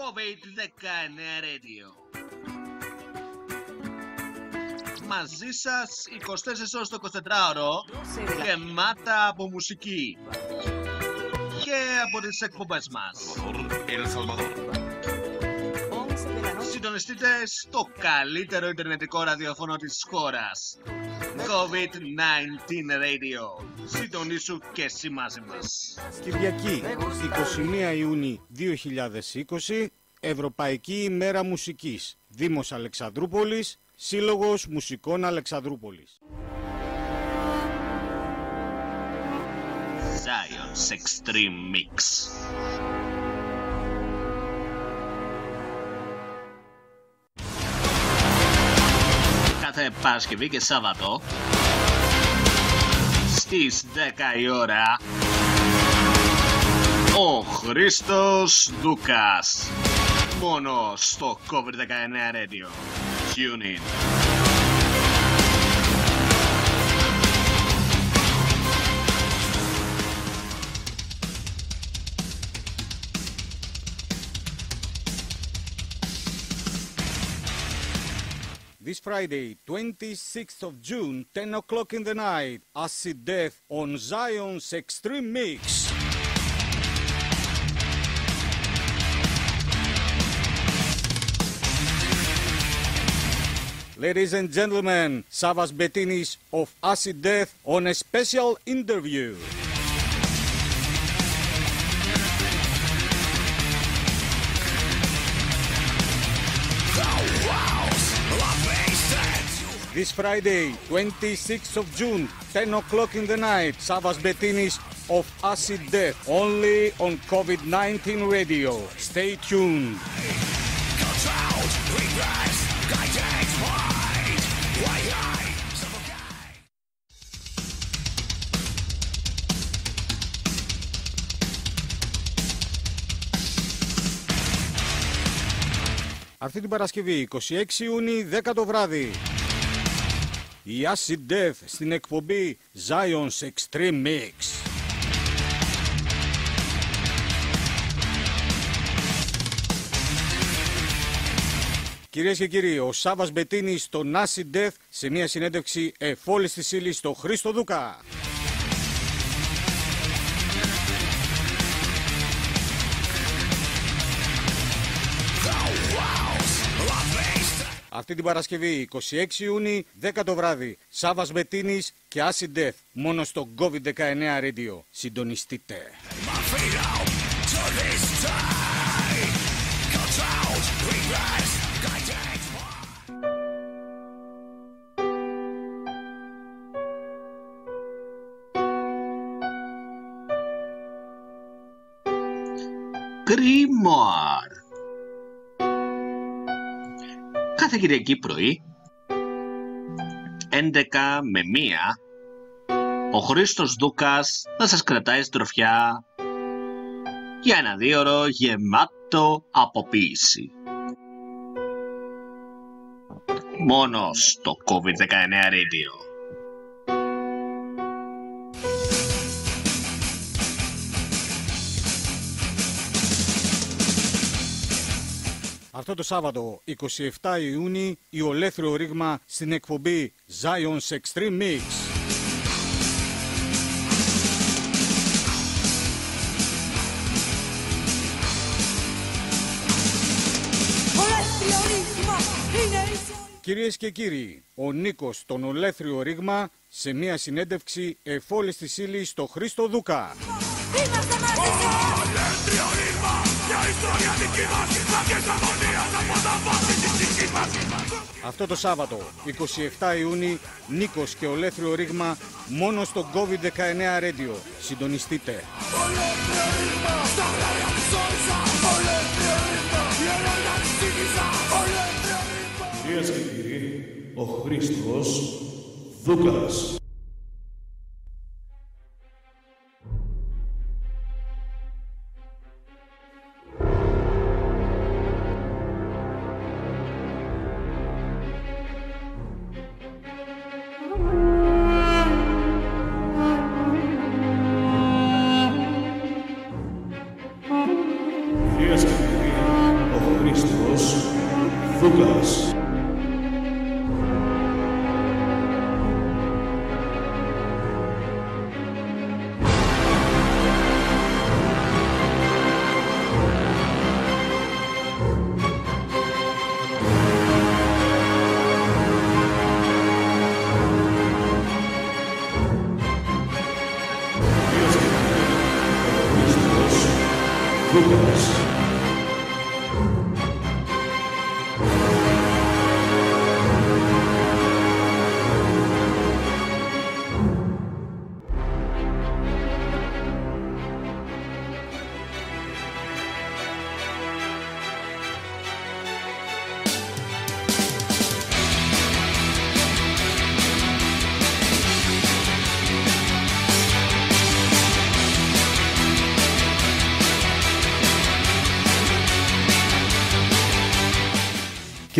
COVID-19 Radio. Μαζί σας 24 ώρες το 24ωρο γεμάτα από μουσική και από τις εκπομπές μας. Συντονιστείτε στο καλύτερο ιντερνετικό ραδιοφωνό της χώρας. COVID-19 Radio. Συντονίσου και εσύ μαζί μας. Κυριακή 21 Ιούνιου 2020 Ευρωπαϊκή ημέρα μουσικής Δήμος Αλεξανδρούπολης Σύλλογος Μουσικών Αλεξανδρούπολης Zion's Extreme Mix. Κάθε Παρασκευή και Σάββατο στις 10 η ώρα ο Χρήστος Δούκας μόνο στο COVID-19 Radio. Tune in This Friday, 26th of June, 10 o'clock in the night, Acid Death on Zion's Extreme Mix. Ladies and gentlemen, Savas Bettinis of Acid Death on a special interview. This Friday, 26th of June, 10 o'clock in the night, Savas Bettinis of Acid Death, only on COVID-19 radio. Stay tuned. Αυτή την Παρασκευή, 26 Ιούνιου, 10 το βράδυ. Η Acid Death στην εκπομπή Zion's Extreme Mix. Κυρίες και κύριοι, ο Σάβας Μπετίνης στον Acid Death σε μια συνέντευξη εφόλης της ύλης στο Χρήστο Δούκα. Αυτή την Παρασκευή, 26 Ιούνιου, 10 το βράδυ, Σάβας Μπετίνης και Acid Death, μόνο στο COVID-19 Radio. Συντονιστείτε. Grimoire. Κάθε Κυριακή πρωί, 11 με 1, ο Χρήστος Δούκας θα σας κρατάει στροφιά για ένα δίωρο γεμάτο από ποίηση. Μόνο στο COVID-19 Radio. Αυτό το Σάββατο, 27 Ιούνιου, η ολέθριο ρήγμα στην εκπομπή Zion's Extreme Mix. Κυρίες και κύριοι, ο Νίκος τον ολέθριο ρήγμα σε μια συνέντευξη εφόλης της ύλης στο Χρήστο Δούκα. Αυτό το Σάββατο, 27 Ιούνιου, Νίκος και ολέθριο ρήγμα μόνο στο COVID-19 Radio. Συντονιστείτε. Κυρίες και κύριοι, ο Χρήστος Δούκας.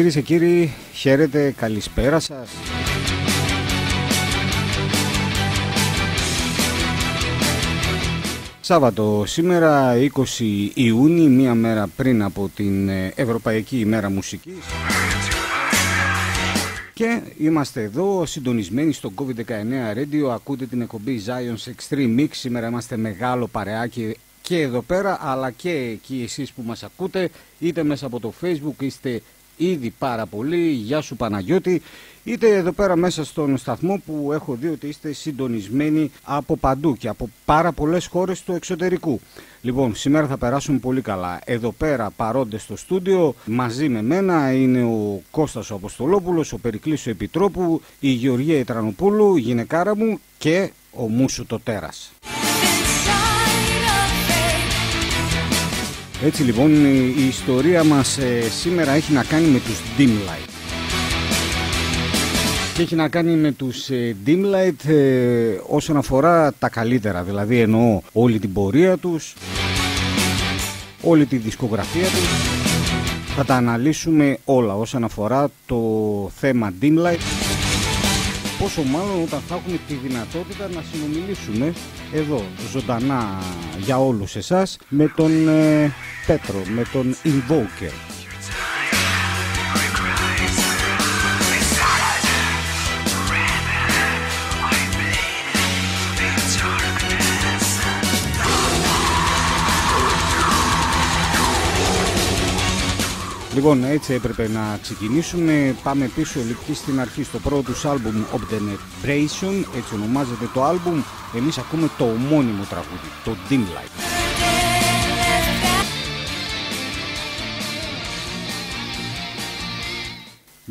Κυρίες και κύριοι, χαίρετε, καλησπέρα σας. Σάββατο, σήμερα 20 Ιούνιου, μία μέρα πριν από την ε, Ευρωπαϊκή ημέρα μουσικής. Και είμαστε εδώ συντονισμένοι στο COVID-19 Radio, ακούτε την εκπομπή Zion's Extreme Mix, σήμερα είμαστε μεγάλο παρεάκι και εδώ πέρα αλλά και εκεί εσείς που μας ακούτε είτε μέσα από το facebook είστε ήδη πάρα πολύ. Γεια σου Παναγιώτη. Είτε εδώ πέρα μέσα στον σταθμό που έχω δει ότι είστε συντονισμένοι από παντού και από πάρα πολλές χώρες του εξωτερικού. Λοιπόν, σήμερα θα περάσουμε πολύ καλά. Εδώ πέρα παρόντες στο στούντιο, μαζί με μένα είναι ο Κώστας ο Αποστολόπουλος, ο Περικλής ο Επιτρόπου, η Γεωργία Ιτρανοπούλου, η γυναικάρα μου και ο Μούσου το Τέρας. Έτσι λοιπόν η ιστορία μας ε, σήμερα έχει να κάνει με τους Dim Light. Και έχει να κάνει με τους ε, Dim Light ε, όσον αφορά τα καλύτερα. Δηλαδή εννοώ όλη την πορεία τους, όλη τη δισκογραφία τους. Θα τα αναλύσουμε όλα όσον αφορά το θέμα Dim Light πόσο μάλλον όταν θα έχουμε τη δυνατότητα να συνομιλήσουμε εδώ ζωντανά για όλους εσάς με τον ε, Πέτρο, με τον Invoker. Λοιπόν, έτσι έπρεπε να ξεκινήσουμε. Πάμε πίσω λεπτή στην αρχή στο πρώτο τους άλμπουμ Obdenebration, έτσι ονομάζεται το άλμπουμ. Εμείς ακούμε το ομώνυμο τραγούδι, το Dim Light.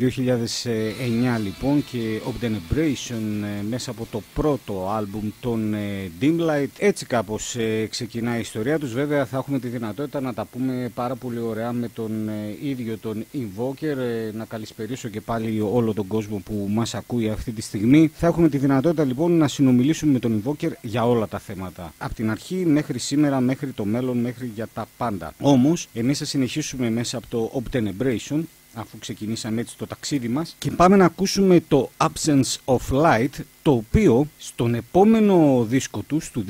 2009 λοιπόν και Obdenebration ε, μέσα από το πρώτο άλμπουμ των ε, Dimlight έτσι κάπως ε, ξεκινάει η ιστορία τους. Βέβαια θα έχουμε τη δυνατότητα να τα πούμε πάρα πολύ ωραία με τον ίδιο τον Invoker να καλησπερίσω και πάλι όλο τον κόσμο που μας ακούει αυτή τη στιγμή. Θα έχουμε τη δυνατότητα λοιπόν να συνομιλήσουμε με τον Invoker για όλα τα θέματα. Από την αρχή μέχρι σήμερα μέχρι το μέλλον μέχρι για τα πάντα. Όμως εμείς θα συνεχίσουμε μέσα από το Obdenebration αφού ξεκινήσαμε έτσι το ταξίδι μας. Και πάμε να ακούσουμε το Absence of Light το οποίο στον επόμενο δίσκο τους του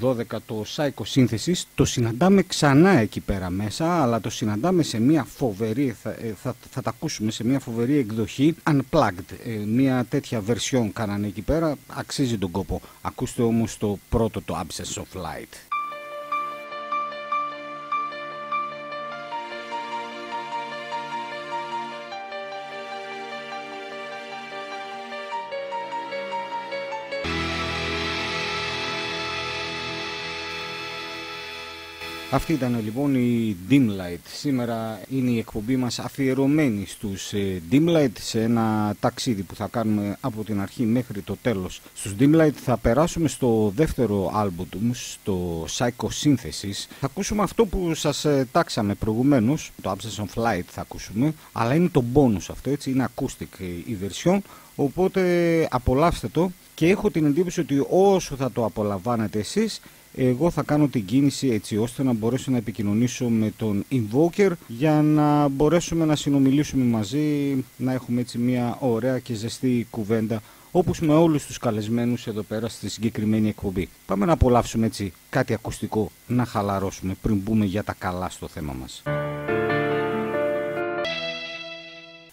2012 το Psycho Synthesis το συναντάμε ξανά εκεί πέρα μέσα αλλά το συναντάμε σε μια φοβερή θα, ε, θα, θα, τα ακούσουμε σε μια φοβερή εκδοχή Unplugged ε, μια τέτοια βερσιόν κάνανε εκεί πέρα αξίζει τον κόπο. Ακούστε όμως το πρώτο το Absence of Light Αυτή ήταν λοιπόν η Dim Light. Σήμερα είναι η εκπομπή μας αφιερωμένη στους ε, Dim Light σε ένα ταξίδι που θα κάνουμε από την αρχή μέχρι το τέλος. Στους Dim Light θα περάσουμε στο δεύτερο άλμπου του, στο Psycho Synthesis. Θα ακούσουμε αυτό που σας ε, τάξαμε προηγουμένως, το Absence of Light θα ακούσουμε, αλλά είναι το bonus αυτό, έτσι, είναι acoustic η version, οπότε απολαύστε το και έχω την εντύπωση ότι όσο θα το απολαμβάνετε εσείς εγώ θα κάνω την κίνηση έτσι ώστε να μπορέσω να επικοινωνήσω με τον Invoker για να μπορέσουμε να συνομιλήσουμε μαζί, να έχουμε έτσι μια ωραία και ζεστή κουβέντα όπως με όλους τους καλεσμένους εδώ πέρα στη συγκεκριμένη εκπομπή. Πάμε να απολαύσουμε έτσι κάτι ακουστικό, να χαλαρώσουμε πριν μπούμε για τα καλά στο θέμα μας.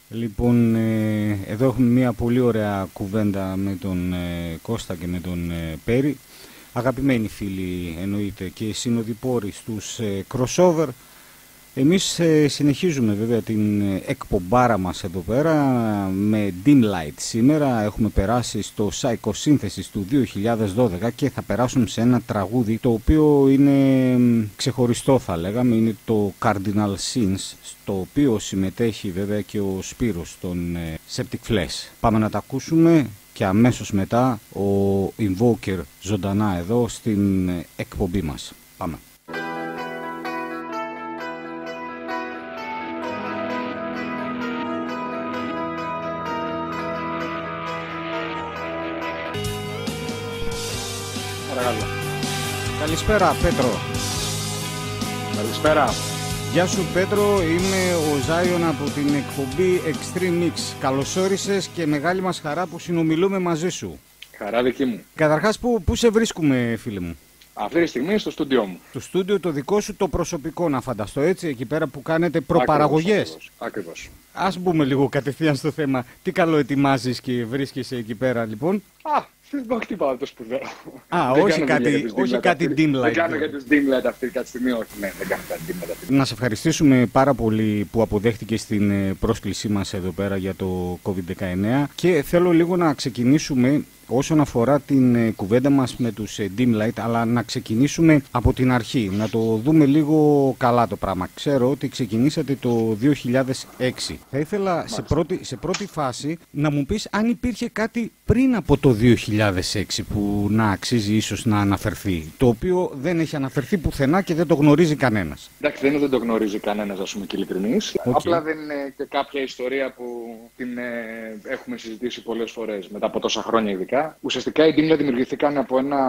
Λοιπόν, ε, εδώ έχουμε μια πολύ ωραία κουβέντα με τον ε, Κώστα και με τον ε, Πέρι. Αγαπημένοι φίλοι εννοείται και συνοδοιπόροι στους crossover. Εμείς συνεχίζουμε βέβαια την εκπομπάρα μας εδώ πέρα με Dim Light. Σήμερα έχουμε περάσει στο Psycho Synthesis του 2012 και θα περάσουμε σε ένα τραγούδι το οποίο είναι ξεχωριστό θα λέγαμε, είναι το Cardinal Sins το οποίο συμμετέχει βέβαια και ο Σπύρος των ε, Septic Flesh. Πάμε να τα ακούσουμε και αμέσως μετά ο Invoker ζωντανά εδώ στην ε, εκπομπή μας. Πάμε. Παρακαλώ. Καλησπέρα Πέτρο. Καλησπέρα. Γεια σου Πέτρο, είμαι ο Ζάιον από την εκπομπή Extreme Mix. Καλώς όρισες και μεγάλη μας χαρά που συνομιλούμε μαζί σου. Χαρά δική μου. Καταρχάς, πού, πού σε βρίσκουμε φίλε μου; Αυτή τη στιγμή στο στούντιό μου. Το στούντιο το δικό σου το προσωπικό να φανταστώ έτσι, εκεί πέρα που κάνετε προπαραγωγές; Ακριβώς. Ας μπούμε λίγο κατευθείαν στο θέμα. Τι καλό ετοιμάζεις και βρίσκεσαι εκεί πέρα λοιπόν; Α, δεν χτυπάω το σπουδαίο. Α, όχι κάτι, όχι κάτι dim light. Δεν κάνω για τους dim light αυτή τη στιγμή, όχι, ναι, δεν κάνω κάτι dim light αυτή. Να σε ευχαριστήσουμε πάρα πολύ που αποδέχτηκες την ε, πρόσκλησή μας εδώ πέρα για το COVID-19 και θέλω λίγο να ξεκινήσουμε όσον αφορά την ε, κουβέντα μας με τους ε, dim light, αλλά να ξεκινήσουμε από την αρχή, να το δούμε λίγο καλά το πράγμα. Ξέρω ότι ξεκινήσατε το 2006. Θα ήθελα σε πρώτη, σε πρώτη φάση να μου πεις αν υπήρχε κάτι πριν από το 2006 που να αξίζει ίσως να αναφερθεί, το οποίο δεν έχει αναφερθεί πουθενά και δεν το γνωρίζει κανένας. Εντάξει, δεν είναι δεν το γνωρίζει κανένας, ας πούμε και ειλικρινής. Okay. Απλά δεν είναι και κάποια ιστορία που την ε, έχουμε συζητήσει πολλές φορές μετά από τόσα χρόνια ειδικά. Ουσιαστικά οι Dimla δημιουργηθήκαν από ένα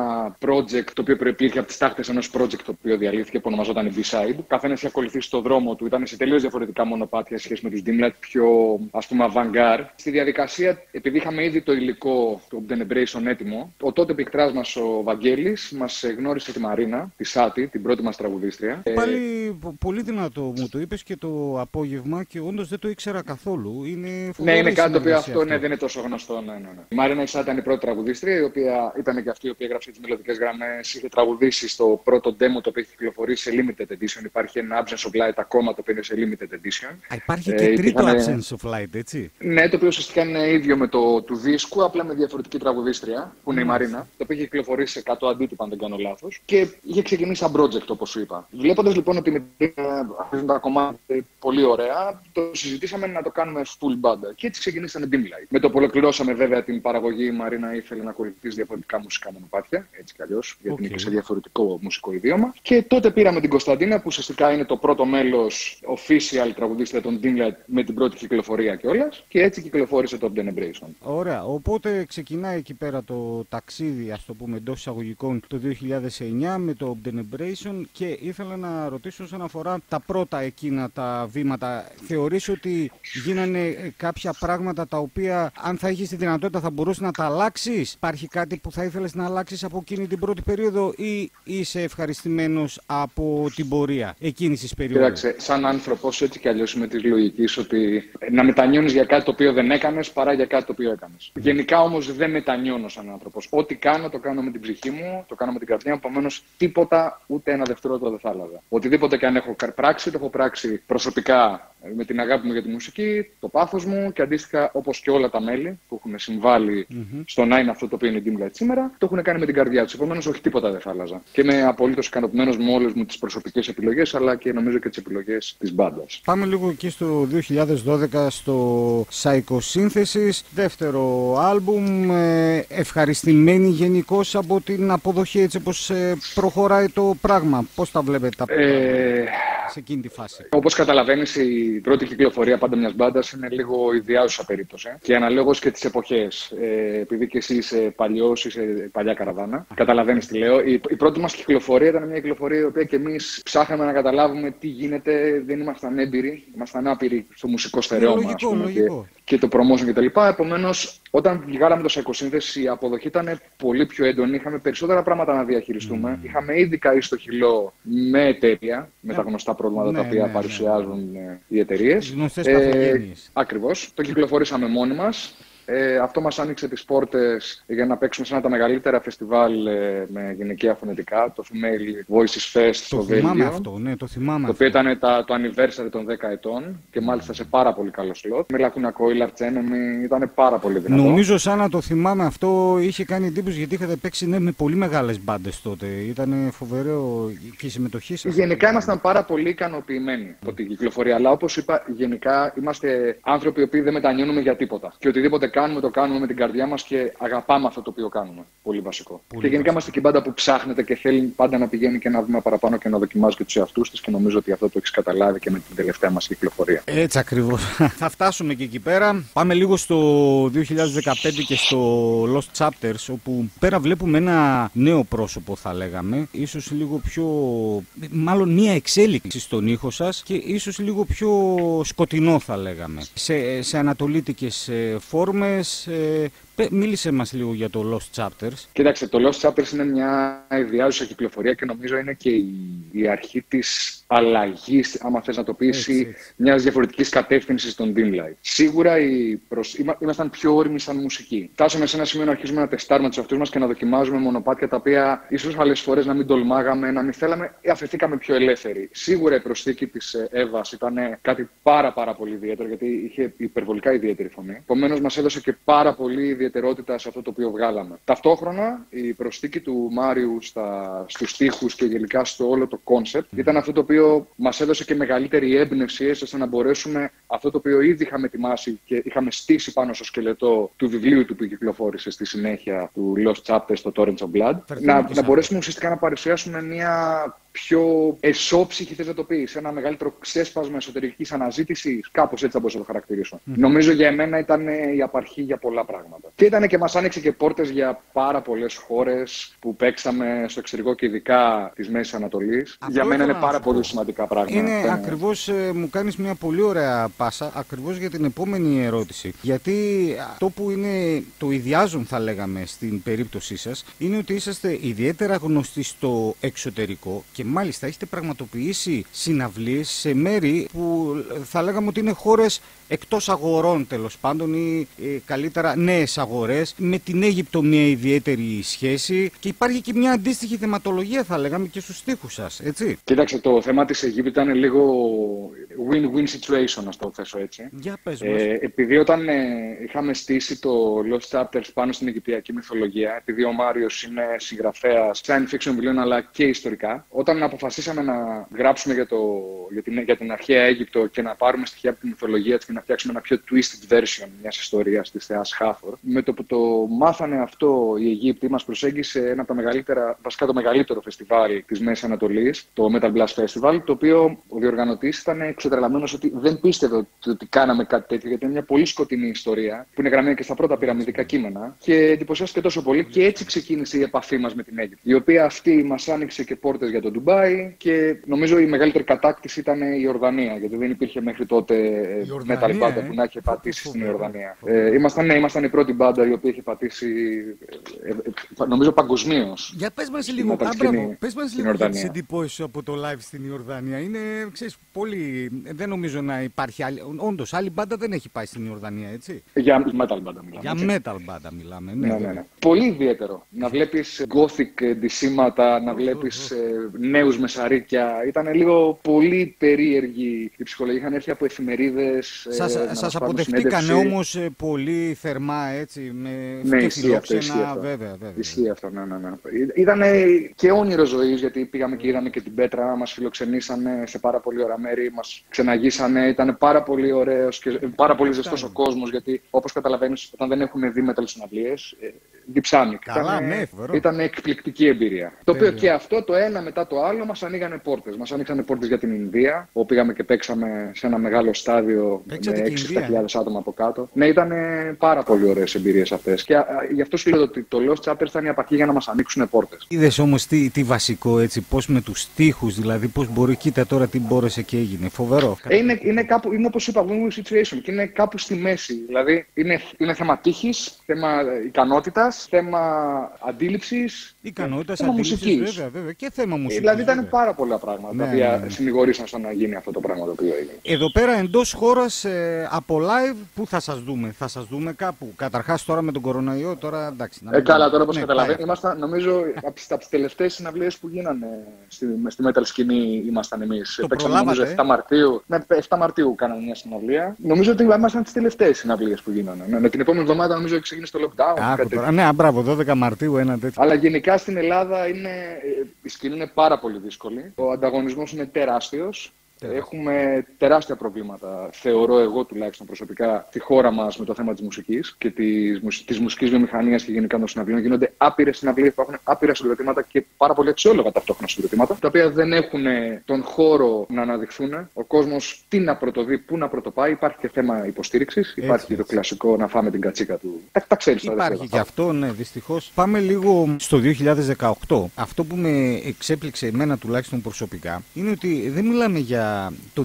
project το οποίο προϋπήρχε από τις τάχτες ενός project το οποίο διαλύθηκε που ονομαζόταν B-Side. Καθένας είχε ακολουθήσει το δρόμο του, ήταν σε τελείως διαφορετικά μονοπάτια σχέση με τους Dimla, πιο ας πούμε avant Στη διαδικασία, επειδή είχαμε ήδη το υλικό του Obdenebration έτοιμο, ο τότε πικτρά μας ο Βαγγέλης μας γνώρισε τη Μαρίνα, τη Σάτι, την πρώτη μας τραγουδίστρια. Πάλι πολύ δυνατό μου το είπες και το απόγευμα και όντως δεν το ήξερα καθόλου. Είναι ναι, είναι κάτι το οποίο αυτό, ναι, δεν είναι τόσο γνωστό. Ναι, ναι, ναι. Η Μαρίνα η Σάτι ήταν η πρώτη τραγουδίστρια, η οποία ήταν και αυτή η οποία έγραψε τις μελλοντικές γραμμές. Είχε τραγουδήσει στο πρώτο demo το οποίο έχει κυκλοφορήσει σε limited edition. Υπάρχει ένα Absence of Light ακόμα το οποίο είναι σε limited edition. Α, υπάρχει και ε, τρίτο Absence of Light, έτσι; Ναι, το οποίο ουσιαστικά είναι ίδιο με το του δίσκου, απλά με διαφορετική τραγουδίστρια, που είναι η Μαρίνα. Το οποίο είχε κυκλοφορήσει σε 100 αντίτυπα, αν δεν κάνω λάθος. Και είχε ξεκινήσει σαν project, όπως σου είπα. Βλέποντας λοιπόν ότι με αρχίζουν τα κομμάτια πολύ ωραία, το συζητήσαμε να το κάνουμε full band. Και έτσι ξεκινήσαμε Dim Light. Με το που ολοκληρώσαμε βέβαια την παραγωγή, η Μαρίνα ήθελε να ακολουθήσει διαφορετικά μουσικά μονοπάτια, έτσι κι αλλιώς, γιατί είναι και σε διαφορετικό μουσικό ιδίωμα. Και τότε πήραμε την Κωνσταντίνα, που ουσιαστικά είναι το πρώτο μέλος official τραγουδίστρια των Dinglet με την πρώτη κυκλοφορία κιόλας. Και έτσι κυκλοφόρησε το Obdenebration. Ωραία. Οπότε ξεκινάει εκεί πέρα το ταξίδι, ας το πούμε εντός εισαγωγικών, το 2009 με το Obdenebration. Και ήθελα να ρωτήσω όσον αφορά τα πρώτα εκείνα τα βήματα. Θεωρείς ότι γίνανε κάποια πράγματα τα οποία, αν θα έχει τη δυνατότητα, θα μπορούσες να τα αλλάξεις; Υπάρχει κάτι που θα ήθελες να αλλάξεις από εκείνη την πρώτη περίοδο ή είσαι ευχαριστημένος από την πορεία εκείνης της περίοδου; Κοίταξε, σαν άνθρωπος έτσι κι αλλιώς είμαι της λογικής ότι να μετανιώνεις για κάτι το οποίο δεν έκανες παρά για κάτι το οποίο έκανες. Γενικά όμως δεν μετανιώνω σαν άνθρωπος. Ό,τι κάνω το κάνω με την ψυχή μου, το κάνω με την καρδιά μου, επομένως τίποτα ούτε ένα δευτερόλεπτο δεν θα άλλαζα. Οτιδήποτε και αν έχω πράξει, το έχω πράξει προσωπικά με την αγάπη μου για τη μουσική, το πάθος μου και αντίστοιχα όπως και όλα τα μέλη που έχουν συμβάλει mm-hmm. στο να είναι αυτό το οποίο είναι η Dreamlight σήμερα, το έχουν κάνει με την καρδιά τους. Επομένως, όχι τίποτα δεν θα άλλαζα. Και είμαι απολύτως ικανοποιημένος με όλες μου τις προσωπικές επιλογές, αλλά και νομίζω και τις επιλογές της μπάντας. Πάμε λίγο εκεί στο 2012 στο Psycho Synthesis, δεύτερο άλμπουμ. Ε, ευχαριστημένοι γενικώ από την αποδοχή έτσι όπως ε, προχωράει το πράγμα. Πώς τα βλέπετε τα ε... σε εκείνη τη φάση; Όπως καταλαβαίνεις, η πρώτη κυκλοφορία πάντα μιας μπάντας είναι λίγο ιδιάζουσα περίπτωση. Και αναλόγως και τις εποχές. Ε, επειδή και εσύ είσαι παλιός, είσαι παλιά καραβάνα, καταλαβαίνεις τι λέω. Η, η πρώτη μας κυκλοφορία ήταν μια κυκλοφορία η οποία και εμείς ψάχναμε να καταλάβουμε τι γίνεται. Δεν ήμασταν έμπειροι, ήμασταν άπειροι στο μουσικό στερεώμα. Λογικό, λογικό. Και το promotion κτλ. Επομένως, όταν βγάλαμε το Σαϊκοσύνθεση, η αποδοχή ήταν πολύ πιο έντονη. Είχαμε περισσότερα πράγματα να διαχειριστούμε. Είχαμε ήδη καεί στο χειλό με εταιρεία, με τα γνωστά προβλήματα ναι, τα οποία ναι, ναι. παρουσιάζουν ε, οι εταιρείες. Τις γνωστές παθογένειες. Ακριβώς. Το κυκλοφορήσαμε μόνοι μας. Ε, αυτό μας άνοιξε τις πόρτες για να παίξουμε σε ένα από τα μεγαλύτερα φεστιβάλ ε, με γυναικεία φωνητικά, το Female Voices Fest στο Το θυμάμαι Βέλγιο. αυτό, ναι, το θυμάμαι Το οποίο αυτό. ήταν τα, το anniversary των 10 ετών και μάλιστα σε πάρα πολύ καλό σλότ. Με Lacuna Coil, Arch Enemy, ήταν πάρα πολύ δυνατό. Νομίζω σαν να το θυμάμαι αυτό είχε κάνει εντύπωση γιατί είχατε παίξει ναι, με πολύ μεγάλες μπάντες τότε. Ήταν φοβερό και η συμμετοχή σας. Γενικά ήμασταν πάρα πολύ ικανοποιημένοι από την κυκλοφορία. Αλλά όπως είπα, γενικά είμαστε άνθρωποι οι οποίοι δεν μετανιώνουμε για τίποτα. Και οτιδήποτε κάνουμε, το κάνουμε με την καρδιά μας και αγαπάμε αυτό το οποίο κάνουμε. Πολύ βασικό. Πολύ και γενικά είμαστε και η μπάντα που ψάχνετε και θέλει πάντα να πηγαίνει και ένα βήμα παραπάνω και να δοκιμάζει και τους εαυτούς της. Και νομίζω ότι αυτό το έχεις καταλάβει και με την τελευταία μας κυκλοφορία. Έτσι ακριβώς. Θα φτάσουμε και εκεί πέρα. Πάμε λίγο στο 2015 και στο Lost Chapters, όπου πέρα βλέπουμε ένα νέο πρόσωπο θα λέγαμε. Ίσως λίγο πιο... μάλλον μία εξέλιξη στον ήχο σας και ίσως λίγο πιο σκοτεινό θα λέγαμε. Σε, σε ανατολίτικες ε, φόρμες. ε, πε- μίλησε μας λίγο για το Lost Chapters. Κοίταξε, το Lost Chapters είναι μια ιδιάζουσα κυκλοφορία και νομίζω είναι και η, η αρχή της αλλαγής, άμα θες να το πεις, Έτσι, έτσι. μιας διαφορετικής κατεύθυνσης των Dim Light. Σίγουρα η προσ... είμα- ήμασταν πιο όριμοι σαν μουσική. Φτάσαμε σε ένα σημείο να αρχίσουμε να τεστάρουμε τους εαυτούς μας και να δοκιμάζουμε μονοπάτια τα οποία ίσως άλλες φορές να μην τολμάγαμε, να μην θέλαμε, ή αφεθήκαμε πιο ελεύθεροι. Σίγουρα η προσθήκη της Εύας ήταν κάτι πάρα, πάρα πολύ ιδιαίτερο, γιατί είχε υπερβολικά ιδιαίτερη φωνή. Επομένως, μας έδωσε και πάρα πολύ ιδιαιτερότητα σε αυτό το οποίο βγάλαμε. Ταυτόχρονα, η προσθήκη του Μάριου στα... στους στίχους και γενικά στο όλο το concept ήταν αυτό το οποίο μας έδωσε και μεγαλύτερη έμπνευση, έτσι ώστε να μπορέσουμε αυτό το οποίο ήδη είχαμε ετοιμάσει και είχαμε στήσει πάνω στο σκελετό του βιβλίου του που κυκλοφόρησε στη συνέχεια του Lost Chapters, το Torrents of Blood, Φερθούμε να, και σε να αυτό. μπορέσουμε ουσιαστικά να παρουσιάσουμε μια πιο εσώψυχη, θες να το πεις, ένα μεγαλύτερο ξέσπασμα εσωτερικής αναζήτησης. Κάπως έτσι θα μπορούσα να το χαρακτηρίσω. Νομίζω για εμένα ήταν ε, η απαρχή για πολλά πράγματα. Και ήταν και μας άνοιξε και πόρτες για πάρα πολλές χώρες που παίξαμε στο εξωτερικό και ειδικά της Μέσης Ανατολής. Αυτό Για μένα ήθελα είναι να πάρα σου πολύ πω. σημαντικά πράγματα. Είναι Αυτά ακριβώς, ε, μου κάνεις μια πολύ ωραία πάσα, ακριβώς για την επόμενη ερώτηση. Γιατί αυτό που είναι το ιδιάζον θα λέγαμε στην περίπτωσή σας, είναι ότι είσαστε ιδιαίτερα γνωστοί στο εξωτερικό και μάλιστα έχετε πραγματοποιήσει συναυλίες σε μέρη που θα λέγαμε ότι είναι χώρες εκτός αγορών τέλος πάντων ή ε, καλύτερα νέες αγορές με την Αίγυπτο μια ιδιαίτερη σχέση και υπάρχει και μια αντίστοιχη θεματολογία θα λέγαμε και στους στίχους σας, έτσι. Κοίταξε, το θέμα της Αιγύπτου ήταν λίγο win-win situation, να το θέσω έτσι. Για πες μας. Ε, επειδή όταν ε, είχαμε στήσει το Lost Chapters πάνω στην Αιγυπτιακή μυθολογία, επειδή ο Μάριος είναι συγγραφέας science fiction βιβλίων αλλά και ιστορικά, όταν αποφασίσαμε να γράψουμε για, το, για, την, για την αρχαία Αίγυπτο και να πάρουμε στοιχεία από τη μυθολογία της και να φτιάξουμε ένα πιο twisted version μιας ιστορίας της θεάς Χάθορ, με το που το μάθανε αυτό οι Αιγύπτιοι, μας προσέγγισε ένα από τα μεγαλύτερα, βασικά το μεγαλύτερο φεστιβάλ της Μέσης Ανατολής, το Metal Blast Festival, το οποίο ο διοργανωτής ήταν εξετρελαμένο ότι δεν πίστευε ότι, ότι κάναμε κάτι τέτοιο, γιατί είναι μια πολύ σκοτεινή ιστορία που είναι γραμμένη και στα πρώτα πυραμιδικά κείμενα. Και εντυπωσιάστηκε τόσο πολύ και έτσι ξεκίνησε η επαφή μας με την Αίγυπτο. Η οποία αυτή μας άνοιξε και πόρτες για το Ντουμπάι και νομίζω η μεγαλύτερη κατάκτηση ήταν η Ιορδανία, γιατί δεν υπήρχε μέχρι τότε ε, Ιορδανία, metal banda ε. που να έχει Πω, πω, πατήσει στην φοβερό. Ιορδανία. Ε, ήμασταν, ναι, ήμασταν η πρώτη μπάντα η οποία είχε πατήσει, ε, ε, νομίζω παγκοσμίως. Για πες μας στην λίγο, α, μεταξύ μπράβο, πες μας στην λίγο για τις Ιορδανία. εντυπώσεις σου από το live στην Ιορδανία. Είναι, ξέρεις, πολύ... Δεν νομίζω να υπάρχει άλλη... Όντως, άλλη μπάντα δεν έχει πάει στην Ιορδανία, έτσι. Για metal μπάντα μιλάμε. Για έτσι. metal μπάντα μιλάμε, ναι. Ναι, ναι, βέβαια. ναι. Πολύ ιδιαίτερο. Να βλέπεις gothic ντυσίματα, να βλέπεις νέους με σαρίκια. Ήταν λίγο πολύ περίεργη η ψυχολογία. Είχαν έρθει από εφημερίδες. Σας, σας αποδεχτήκανε όμως ε, πολύ θερμά, έτσι, με Ναι, και ισχύει αυτό, ισχύει φιλόξενα, αυτό. βέβαια, βέβαια. Ισχύει αυτό, ναι, ναι, ναι. Ήταν και όνειρο ζωής, γιατί πήγαμε και είδαμε και την Πέτρα, μας φιλοξενήσανε σε πάρα πολύ ωραία μέρη, μας ξεναγήσανε. Ήταν πάρα πολύ ωραίος και πάρα πολύ ζεστός ο κόσμος, γιατί όπως καταλαβαίνεις, όταν δεν έχουν δει metal συναυλίε, διψάνει. Καλά, Ήτανε- ναι, φοβερό. Ήταν εκπληκτική εμπειρία. Το οποίο Τέλεια. και αυτό το ένα μετά το άλλο μας ανοίγανε πόρτες. Μας ανοίξανε πόρτες για την Ινδία, όπου πήγαμε και παίξαμε σε ένα μεγάλο στάδιο Παίξατε με και Ινδία, 6-7 άτομα από κάτω. Ναι, ήταν πάρα πολύ ωραίες εμπειρίες αυτές. Και α, γι' αυτό σου λέω ότι το Lost Chapter ήταν η απαρχή για να μας ανοίξουν πόρτες. Είδες όμως τι, τι βασικό έτσι, πώς με τους τοίχου, δηλαδή πώς μπορεί, κοίτα τώρα τι μπόρεσε και έγινε. Φοβερό Φοβερό. Ε, είναι, είναι, κάπου, είναι όπως είπα, win-win situation και είναι κάπου στη μέση. Δηλαδή είναι, είναι θέμα τύχης, θέμα ικανότητας, θέμα αντίληψης, Ικανότητας, θέμα αντίληψης, μουσικής. βέβαια, βέβαια. Και θέμα μουσικής. Δηλαδή ήταν πάρα πολλά πράγματα Ναι, τα οποία ναι, ναι. συνηγορήσαν στο να γίνει αυτό το πράγμα το οποίο έγινε. Εδώ πέρα εντός χώρας από live, πού θα σας δούμε, θα σας δούμε κάπου; Καταρχάς τώρα με τον κορονοϊό, τώρα εντάξει. να Ε, μην- καλά, τώρα όπως Ναι, καταλαβαίνετε, πάει. ήμασταν νομίζω από τι από τις τελευταίες συναυλίες που γίνανε στη, στη metal σκηνή ήμασταν εμείς. Το προλάβατε, νομίζω 7 Μαρτίου. Ναι, 7 Μαρτίου κάναμε μια συναυλία. Νομίζω ότι ήμασταν τις τελευταίες συναυλίες που γίνανε. Ναι, με την επόμενη εβδομάδα νομίζω ξεκίνησε το lockdown. Άκου κάτι τώρα. Ναι, α, μπράβο, 12 Μαρτίου ένα τέτοιο. Αλλά γενικά στην Ελλάδα είναι, ε, η σκηνή είναι πάρα πολύ δύσκολη. Ο ανταγωνισμός είναι τεράστιος. Τεράστιο. Έχουμε τεράστια προβλήματα, θεωρώ εγώ τουλάχιστον προσωπικά, στη χώρα μας με το θέμα της μουσικής και της της μουσικής βιομηχανίας και γενικά των συναυλίων. Γίνονται άπειρες συναυλίες που έχουν άπειρα συγκροτήματα και πάρα πολύ αξιόλογα ταυτόχρονα συγκροτήματα, τα οποία δεν έχουν ε, τον χώρο να αναδειχθούν. Ο κόσμος τι να πρωτοδεί, πού να πρωτοπάει. Υπάρχει και θέμα υποστήριξης. Υπάρχει το έτσι. κλασικό να φάμε την κατσίκα του. Τα, τα ξέρεις τώρα. Υπάρχει αυτά. και αυτό, ναι, δυστυχώς. Πάμε λίγο στο 2018. Αυτό που με εξέπληξε εμένα τουλάχιστον προσωπικά είναι ότι δεν μιλάμε για. Το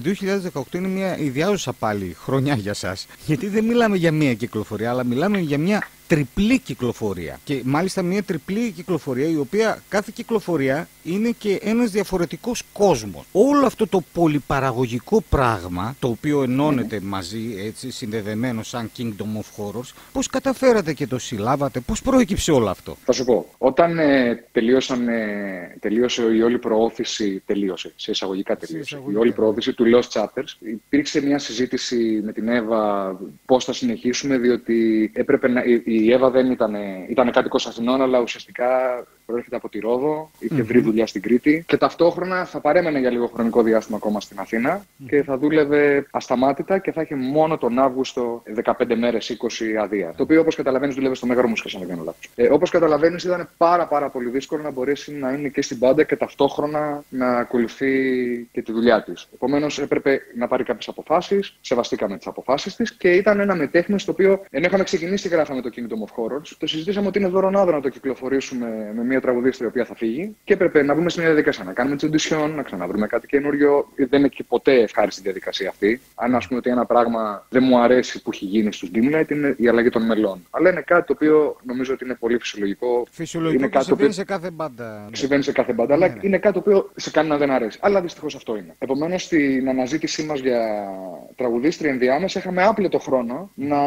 2018 είναι μια ιδιάζουσα πάλι χρονιά για σας. Γιατί δεν μιλάμε για μία κυκλοφορία, αλλά μιλάμε για μια τριπλή κυκλοφορία. Και μάλιστα μια τριπλή κυκλοφορία η οποία κάθε κυκλοφορία είναι και ένας διαφορετικός κόσμος. Όλο αυτό το πολυπαραγωγικό πράγμα το οποίο ενώνεται μαζί έτσι συνδεδεμένο σαν Kingdom of Horrors πώς καταφέρατε και το συλλάβατε, πώς προέκυψε όλο αυτό; Θα σου πω, όταν ε, τελείωσαν, ε, τελείωσε η όλη προώθηση, τελείωσε, σε εισαγωγικά τελείωσε, εισαγωγικά. η όλη προώθηση του Lost Chapters, υπήρξε μια συζήτηση με την Εύα πώς θα συνεχίσουμε, διότι έπρεπε να, η, η Εύα δεν ήταν, ήταν κάτοικος Αθηνών, αλλά ουσιαστικά προέρχεται από τη Ρόδο, είχε βρει δουλειά στην Κρήτη και ταυτόχρονα θα παρέμενε για λίγο χρονικό διάστημα ακόμα στην αθηνα και θα δούλευε ασταμάτητα και θα είχε μόνο τον Αύγουστο 15 μέρες 20 αδεία. Το οποίο όπως καταλαβαίνεις δουλεύει στο Μέγαρο Μουσικά, αν δεν κάνω λάθος. Ε, όπως καταλαβαίνεις, ήταν πάρα, πάρα πολύ δύσκολο να μπορέσει να είναι και στην πάντα και ταυτόχρονα να ακολουθεί και τη δουλειά της. Επομένως, έπρεπε να πάρει κάποιες αποφάσεις. Σεβαστήκαμε τις αποφάσεις της και ήταν ένα μετέχνη το οποίο, ενώ είχαμε ξεκινήσει και γράφαμε το Kingdom of Horrors, το συζητήσαμε ότι είναι δωρονάδο να το κυκλοφορήσουμε με μια τραγουδίστρια η οποία θα φύγει και έπρεπε να μπούμε σε μια διαδικασία να κάνουμε τι audition, να ξαναβρούμε κάτι καινούριο. Δεν είναι και ποτέ ευχάριστη η διαδικασία αυτή. Αν ας πούμε ότι ένα πράγμα δεν μου αρέσει που έχει γίνει στους Dimlight είναι η αλλαγή των μελών. Αλλά είναι κάτι το οποίο νομίζω ότι είναι πολύ φυσιολογικό. Φυσιολογικό είναι και κάτι το οποίο συμβαίνει σε κάθε μπάντα. συμβαίνει σε κάθε μπάντα, αλλά Ναι, ναι. είναι κάτι το οποίο σε κανένα δεν αρέσει. Αλλά δυστυχώς αυτό είναι. Επομένως, στην αναζήτησή μας για τραγουδίστρια ενδιάμεσα, είχαμε άπλετο χρόνο να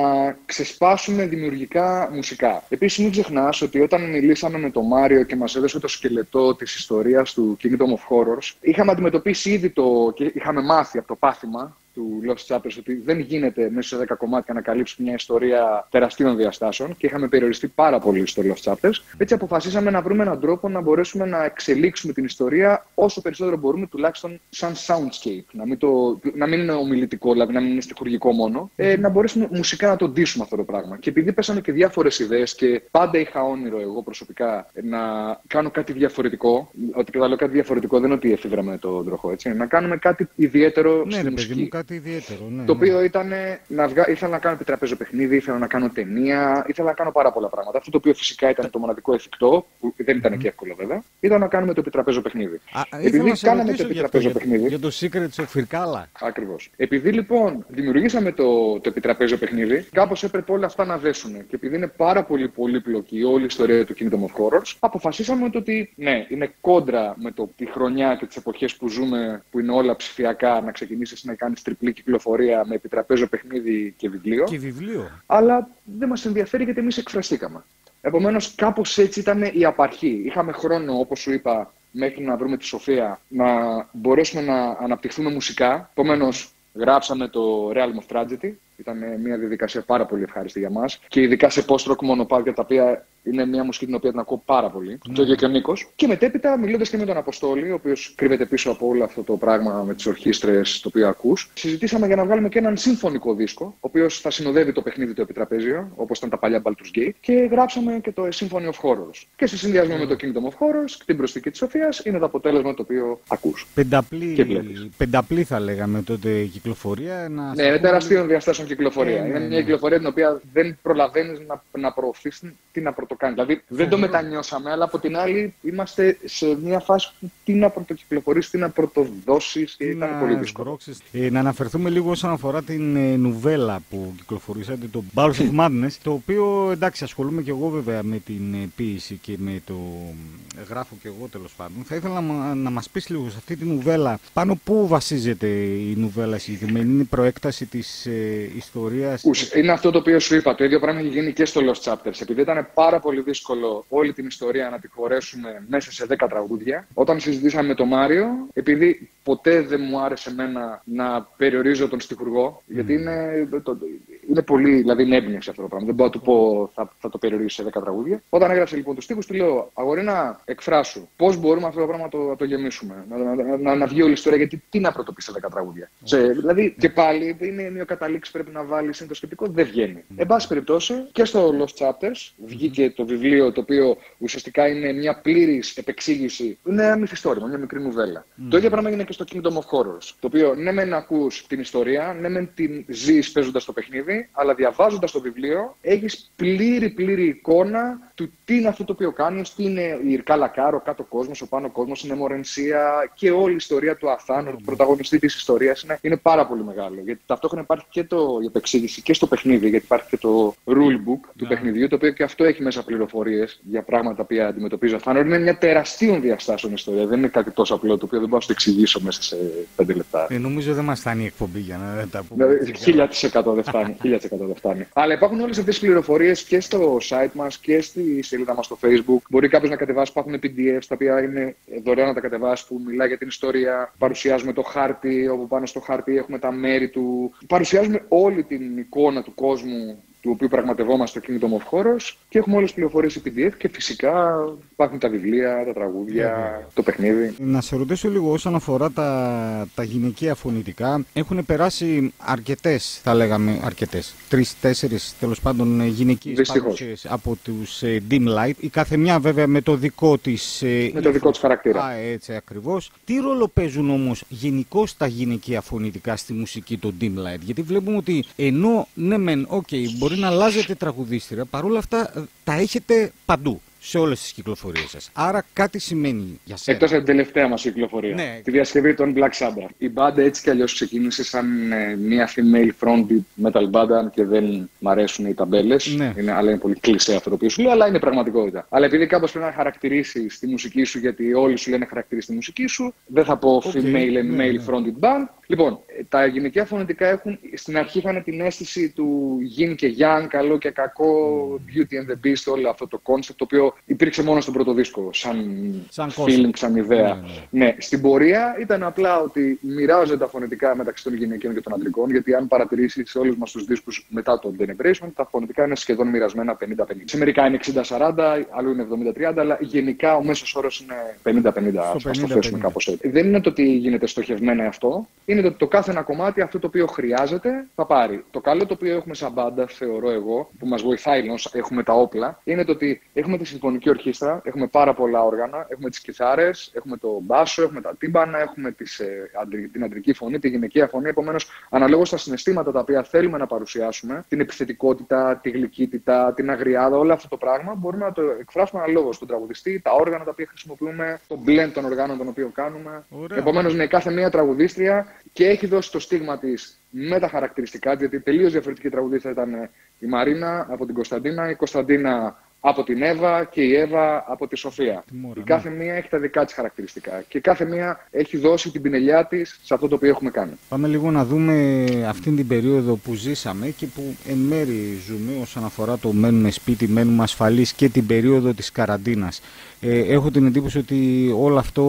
ξεσπάσουμε δημιουργικά μουσικά. Επίσης, μην ξεχνάς ότι όταν μιλήσαμε με τον Μάριο και μας έδωσε το σκελετό της ιστορίας του Kingdom of Horrors, είχαμε αντιμετωπίσει ήδη το. και είχαμε μάθει από το πάθημα του Lost Chapters ότι δεν γίνεται μέσα σε 10 κομμάτια να καλύψει μια ιστορία τεραστίων διαστάσεων και είχαμε περιοριστεί πάρα πολύ στο Lost Chapters. Έτσι αποφασίσαμε να βρούμε έναν τρόπο να μπορέσουμε να εξελίξουμε την ιστορία όσο περισσότερο μπορούμε, τουλάχιστον σαν soundscape. Να μην, το, να μην είναι ομιλητικό, δηλαδή να μην είναι στοιχουργικό μόνο. Ε, να μπορέσουμε μουσικά να το ντύσουμε αυτό το πράγμα. Και επειδή πέσανε και διάφορες ιδέες και πάντα είχα όνειρο εγώ προσωπικά να κάνω κάτι διαφορετικό. Ότι και θα λέω κάτι διαφορετικό δεν είναι ότι εφήβραμε τον τροχό, έτσι. Να κάνουμε κάτι ιδιαίτερο Ναι, στη ρε μουσική. παιδί μου, κάτι ιδιαίτερο. Ναι, Το ναι. οποίο ήταν να βγα... ήθελα να κάνω επιτραπέζο παιχνίδι, ήθελα να κάνω ταινία, ήθελα να κάνω πάρα πολλά πράγματα. Αυτό το οποίο φυσικά ήταν το μοναδικό εφικτό, που δεν ήταν και εύκολο βέβαια, ήταν να κάνουμε το επιτραπέζο παιχνίδι. Α, Επειδή ήθελα να σε κάναμε ρωτήσω το για αυτό, επιτραπέζο για, παιχνίδι. για το Secrets of Firkala. Ακριβώς. Επειδή λοιπόν δημιουργήσαμε το, το επιτραπέζιο παιχνίδι, κάπως έπρεπε όλα αυτά να δέσουν. Και επειδή είναι πάρα πολύ πολύπλοκη η όλη η ιστορία του Kingdom of Horrors, αποφασίσαμε ότι ναι, είναι κόντρα με το, τη χρονιά και τις εποχές που ζούμε, που είναι όλα ψηφιακά, να ξεκινήσεις να κάνεις τριπλή κυκλοφορία με επιτραπέζιο παιχνίδι και βιβλίο. Και βιβλίο. Αλλά δεν μας ενδιαφέρει γιατί εμείς εκφραστήκαμε. Επομένως, κάπως έτσι ήταν η απαρχή. Είχαμε χρόνο, όπως σου είπα, μέχρι να βρούμε τη Σοφία, να μπορέσουμε να αναπτυχθούμε μουσικά. Επομένως, γράψαμε το Realm of Tragedy. Ήταν μια διαδικασία πάρα πολύ ευχάριστη για μας. Και ειδικά σε post-rock μονοπάτια, τα οποία είναι μια μουσική την οποία την ακούω πάρα πολύ. Το ίδιο και ο Νίκος. Και μετέπειτα, μιλώντας και με τον Αποστόλη, ο οποίος κρύβεται πίσω από όλο αυτό το πράγμα με τις ορχήστρες το οποίο ακούς, συζητήσαμε για να βγάλουμε και έναν συμφωνικό δίσκο, ο οποίος θα συνοδεύει το παιχνίδι το επιτραπέζιο, όπως ήταν τα παλιά Baldur's Gate, και γράψαμε και το Symphony of Horrors. Και σε συνδυασμό με το Kingdom of Horrors, την προσθήκη της Σοφίας, είναι το αποτέλεσμα το οποίο ακούς. Και Πενταπλή, βλέπεις. πενταπλή θα λέγαμε τότε κυκλοφορία. Να Ναι, είναι τεραστίων διαστάσεων κυκλοφορία. Ναι, ναι, είναι ναι. μια κυκλοφορία την οποία δεν προλαβαίνεις να, να προωθήσεις, τι να πρωτο, το κάνεις. Δηλαδή δεν το μετανιώσαμε, αλλά από την άλλη είμαστε σε μια φάση που τι να πρωτοκυκλοφορήσει, τι να πρωτοδώσεις. Ήταν πολύ δύσκολο. Ε, να αναφερθούμε λίγο όσον αφορά την ε, νουβέλα που κυκλοφορήσατε, το Bowls of Madness, το οποίο εντάξει ασχολούμαι και εγώ βέβαια με την ε, ποίηση και με το ε, γράφω και εγώ τέλος πάντων. Θα ήθελα να, να μας πεις λίγο σε αυτή τη νουβέλα πάνω πού βασίζεται η νουβέλα συγκεκριμένη, είναι η προέκταση της ε, ιστορίας. Είναι αυτό το οποίο σου είπα. Το ίδιο πράγμα έχει γίνει και στο Lost Chapters. Επειδή ήταν πάρα πολύ δύσκολο όλη την ιστορία να τη χωρέσουμε μέσα σε 10 τραγούδια, όταν συζητήσαμε με τον Μάριο, επειδή ποτέ δεν μου άρεσε εμένα να περιορίζω τον στιχουργό, γιατί είναι, το, είναι πολύ, δηλαδή είναι έμπνευση αυτό το πράγμα. Δεν μπορώ να του πω θα, θα το περιορίσω σε 10 τραγούδια. Όταν έγραψε λοιπόν τους στίχους, του λέω Αγορίνα, εκφράσου. Πώς μπορούμε αυτό το πράγμα να το, το γεμίσουμε, να, να, να, να, βγει όλη η ιστορία, γιατί τι να πρωτοποιεί σε 10 τραγούδια. Mm. Σε, δηλαδή και πάλι είναι ο καταλήξεις πρέπει να βάλεις, είναι το σκεπτικό, δεν βγαίνει. Mm. Εν πάση περιπτώσει και στο Lost Chapters βγήκε το βιβλίο το οποίο ουσιαστικά είναι μια πλήρης επεξήγηση. Είναι ένα μυθιστόρημα, μια μικρή νουβέλα. Mm. Το ίδιο πράγμα έγινε και στο Kingdom of Horrors. Το οποίο ναι, μεν ακούς την ιστορία, ναι, μεν την ζεις παίζοντας το παιχνίδι, αλλά διαβάζοντας το βιβλίο έχεις πλήρη, πλήρη εικόνα του τι είναι αυτό το οποίο κάνεις, τι είναι η Ιρκά Λακάρο, ο κάτω κόσμος, ο πάνω κόσμος, είναι μορενσία και όλη η ιστορία του Αθάνου, του πρωταγωνιστή της ιστορίας είναι, είναι πάρα πολύ μεγάλο. Γιατί ταυτόχρονα υπάρχει και το, η επεξήγηση και στο παιχνίδι, γιατί υπάρχει και το rule book του yeah. Ναι. παιχνιδιού, το οποίο και αυτό έχει μέσα πληροφορίες για πράγματα που αντιμετωπίζει ο Αθάνου. Είναι μια τεραστίων διαστάσεων ιστορία. Δεν είναι κάτι τόσο απλό το οποίο δεν μπορώ να το εξηγήσω μέσα σε πέντε λεπτά. Ε, νομίζω δεν μας φτάνει η εκπομπή για να τα πούμε. Ναι, χίλια τη εκατό δεν φτάνει. Δεν φτάνει. Αλλά υπάρχουν όλες αυτές τις πληροφορίες και στο site μας και στη σελίδα μας στο Facebook. Μπορεί κάποιος να κατεβάσει, υπάρχουν PDFs τα οποία είναι δωρεάν να τα κατεβάσει που μιλάει για την ιστορία. Παρουσιάζουμε το χάρτη, όπου πάνω στο χάρτη έχουμε τα μέρη του. Παρουσιάζουμε όλη την εικόνα του κόσμου του οποίου πραγματευόμαστε το Kingdom of Horrors και έχουμε όλες τις πληροφορίες σε PDF και φυσικά υπάρχουν τα βιβλία, τα τραγούδια, yeah. το παιχνίδι. Να σε ρωτήσω λίγο όσον αφορά τα, τα γυναικεία φωνητικά. Έχουν περάσει αρκετές, θα λέγαμε αρκετές, τρει-τέσσερι τέλος πάντων γυναικείε παρουσίε από τους ε, Dim Light. Η κάθε μια βέβαια με το δικό της. Ε, με το δικό της χαρακτήρα. Α, έτσι ακριβώς. Τι ρόλο παίζουν όμως γενικώ τα γυναικεία φωνητικά στη μουσική των Dim Light; Γιατί βλέπουμε ότι ενώ ναι, μεν, okay, μπορεί να αλλάζετε τραγουδίστρια, παρόλα αυτά ε, τα έχετε παντού σε όλες τις κυκλοφορίες σας. Άρα κάτι σημαίνει για σένα. Εκτός από την τελευταία μας κυκλοφορία. Ναι. Τη διασκευή των Black Sabbath. Η μπάντα έτσι κι αλλιώς ξεκίνησε σαν ε, μια female fronted metal band και δεν μ' αρέσουν οι ταμπέλες. Ναι. Είναι, αλλά είναι πολύ κλεισέ αυτό το οποίο σου λέει, αλλά είναι πραγματικότητα. Αλλά επειδή κάπως πρέπει να χαρακτηρίσει τη μουσική σου, γιατί όλοι σου λένε χαρακτηρίσει τη μουσική σου, δεν θα πω okay. female and ναι, male ναι. fronted band. Λοιπόν, τα γυναικεία φωνητικά έχουν, στην αρχή είχαν την αίσθηση του yin και yang, καλό και κακό, beauty and the beast, όλο αυτό το concept, το οποίο υπήρξε μόνο στον πρώτο δίσκο, σαν, σαν feeling, σαν ιδέα. Ναι, ναι. ναι, στην πορεία ήταν απλά ότι μοιράζονται τα φωνητικά μεταξύ των γυναικείων και των αντρικών, γιατί αν παρατηρήσεις σε όλους μας τους δίσκους μετά τον Denebration, τα φωνητικά είναι σχεδόν μοιρασμένα 50-50. Σε μερικά είναι 60-40, αλλού είναι 70-30, αλλά γενικά ο μέσος όρος είναι 50-50. Α το θέσουμε κάπως έτσι. Δεν είναι το ότι γίνεται στοχευμένα αυτό, είναι το ότι το κάθε ένα κομμάτι αυτό το οποίο χρειάζεται θα πάρει. Το καλό το οποίο έχουμε σαν μπάντα, θεωρώ εγώ, που μας βοηθάει ενώ έχουμε τα όπλα, είναι το ότι έχουμε τη συμφωνική ορχήστρα, έχουμε πάρα πολλά όργανα, έχουμε τις κιθάρες, έχουμε το μπάσο, έχουμε τα τύμπανα, έχουμε τις, ε, την αντρική φωνή, τη γυναικεία φωνή. Επομένως, αναλόγως στα συναισθήματα τα οποία θέλουμε να παρουσιάσουμε, την επιθετικότητα, τη γλυκύτητα, την αγριάδα, όλο αυτό το πράγμα, μπορούμε να το εκφράσουμε αναλόγως στον τραγουδιστή, τα όργανα τα οποία χρησιμοποιούμε, το blend των οργάνων των οποίων κάνουμε. Επομένως, ναι, κάθε μία τραγουδίστρια και έχει δώσει το στίγμα της με τα χαρακτηριστικά, γιατί τελείως διαφορετική τραγουδίστρια ήταν η Μαρίνα από την Κωνσταντίνα, η Κωνσταντίνα από την Εύα και η Εύα από τη Σοφία. η κάθε μία έχει τα δικά της χαρακτηριστικά και κάθε μία έχει δώσει την πινελιά της σε αυτό το οποίο έχουμε κάνει. Πάμε λίγο να δούμε αυτήν την περίοδο που ζήσαμε και που εν μέρη ζούμε όσον αφορά το μένουμε σπίτι, μένουμε ασφαλείς και την περίοδο της καραντίνας. Ε, έχω την εντύπωση ότι όλο αυτό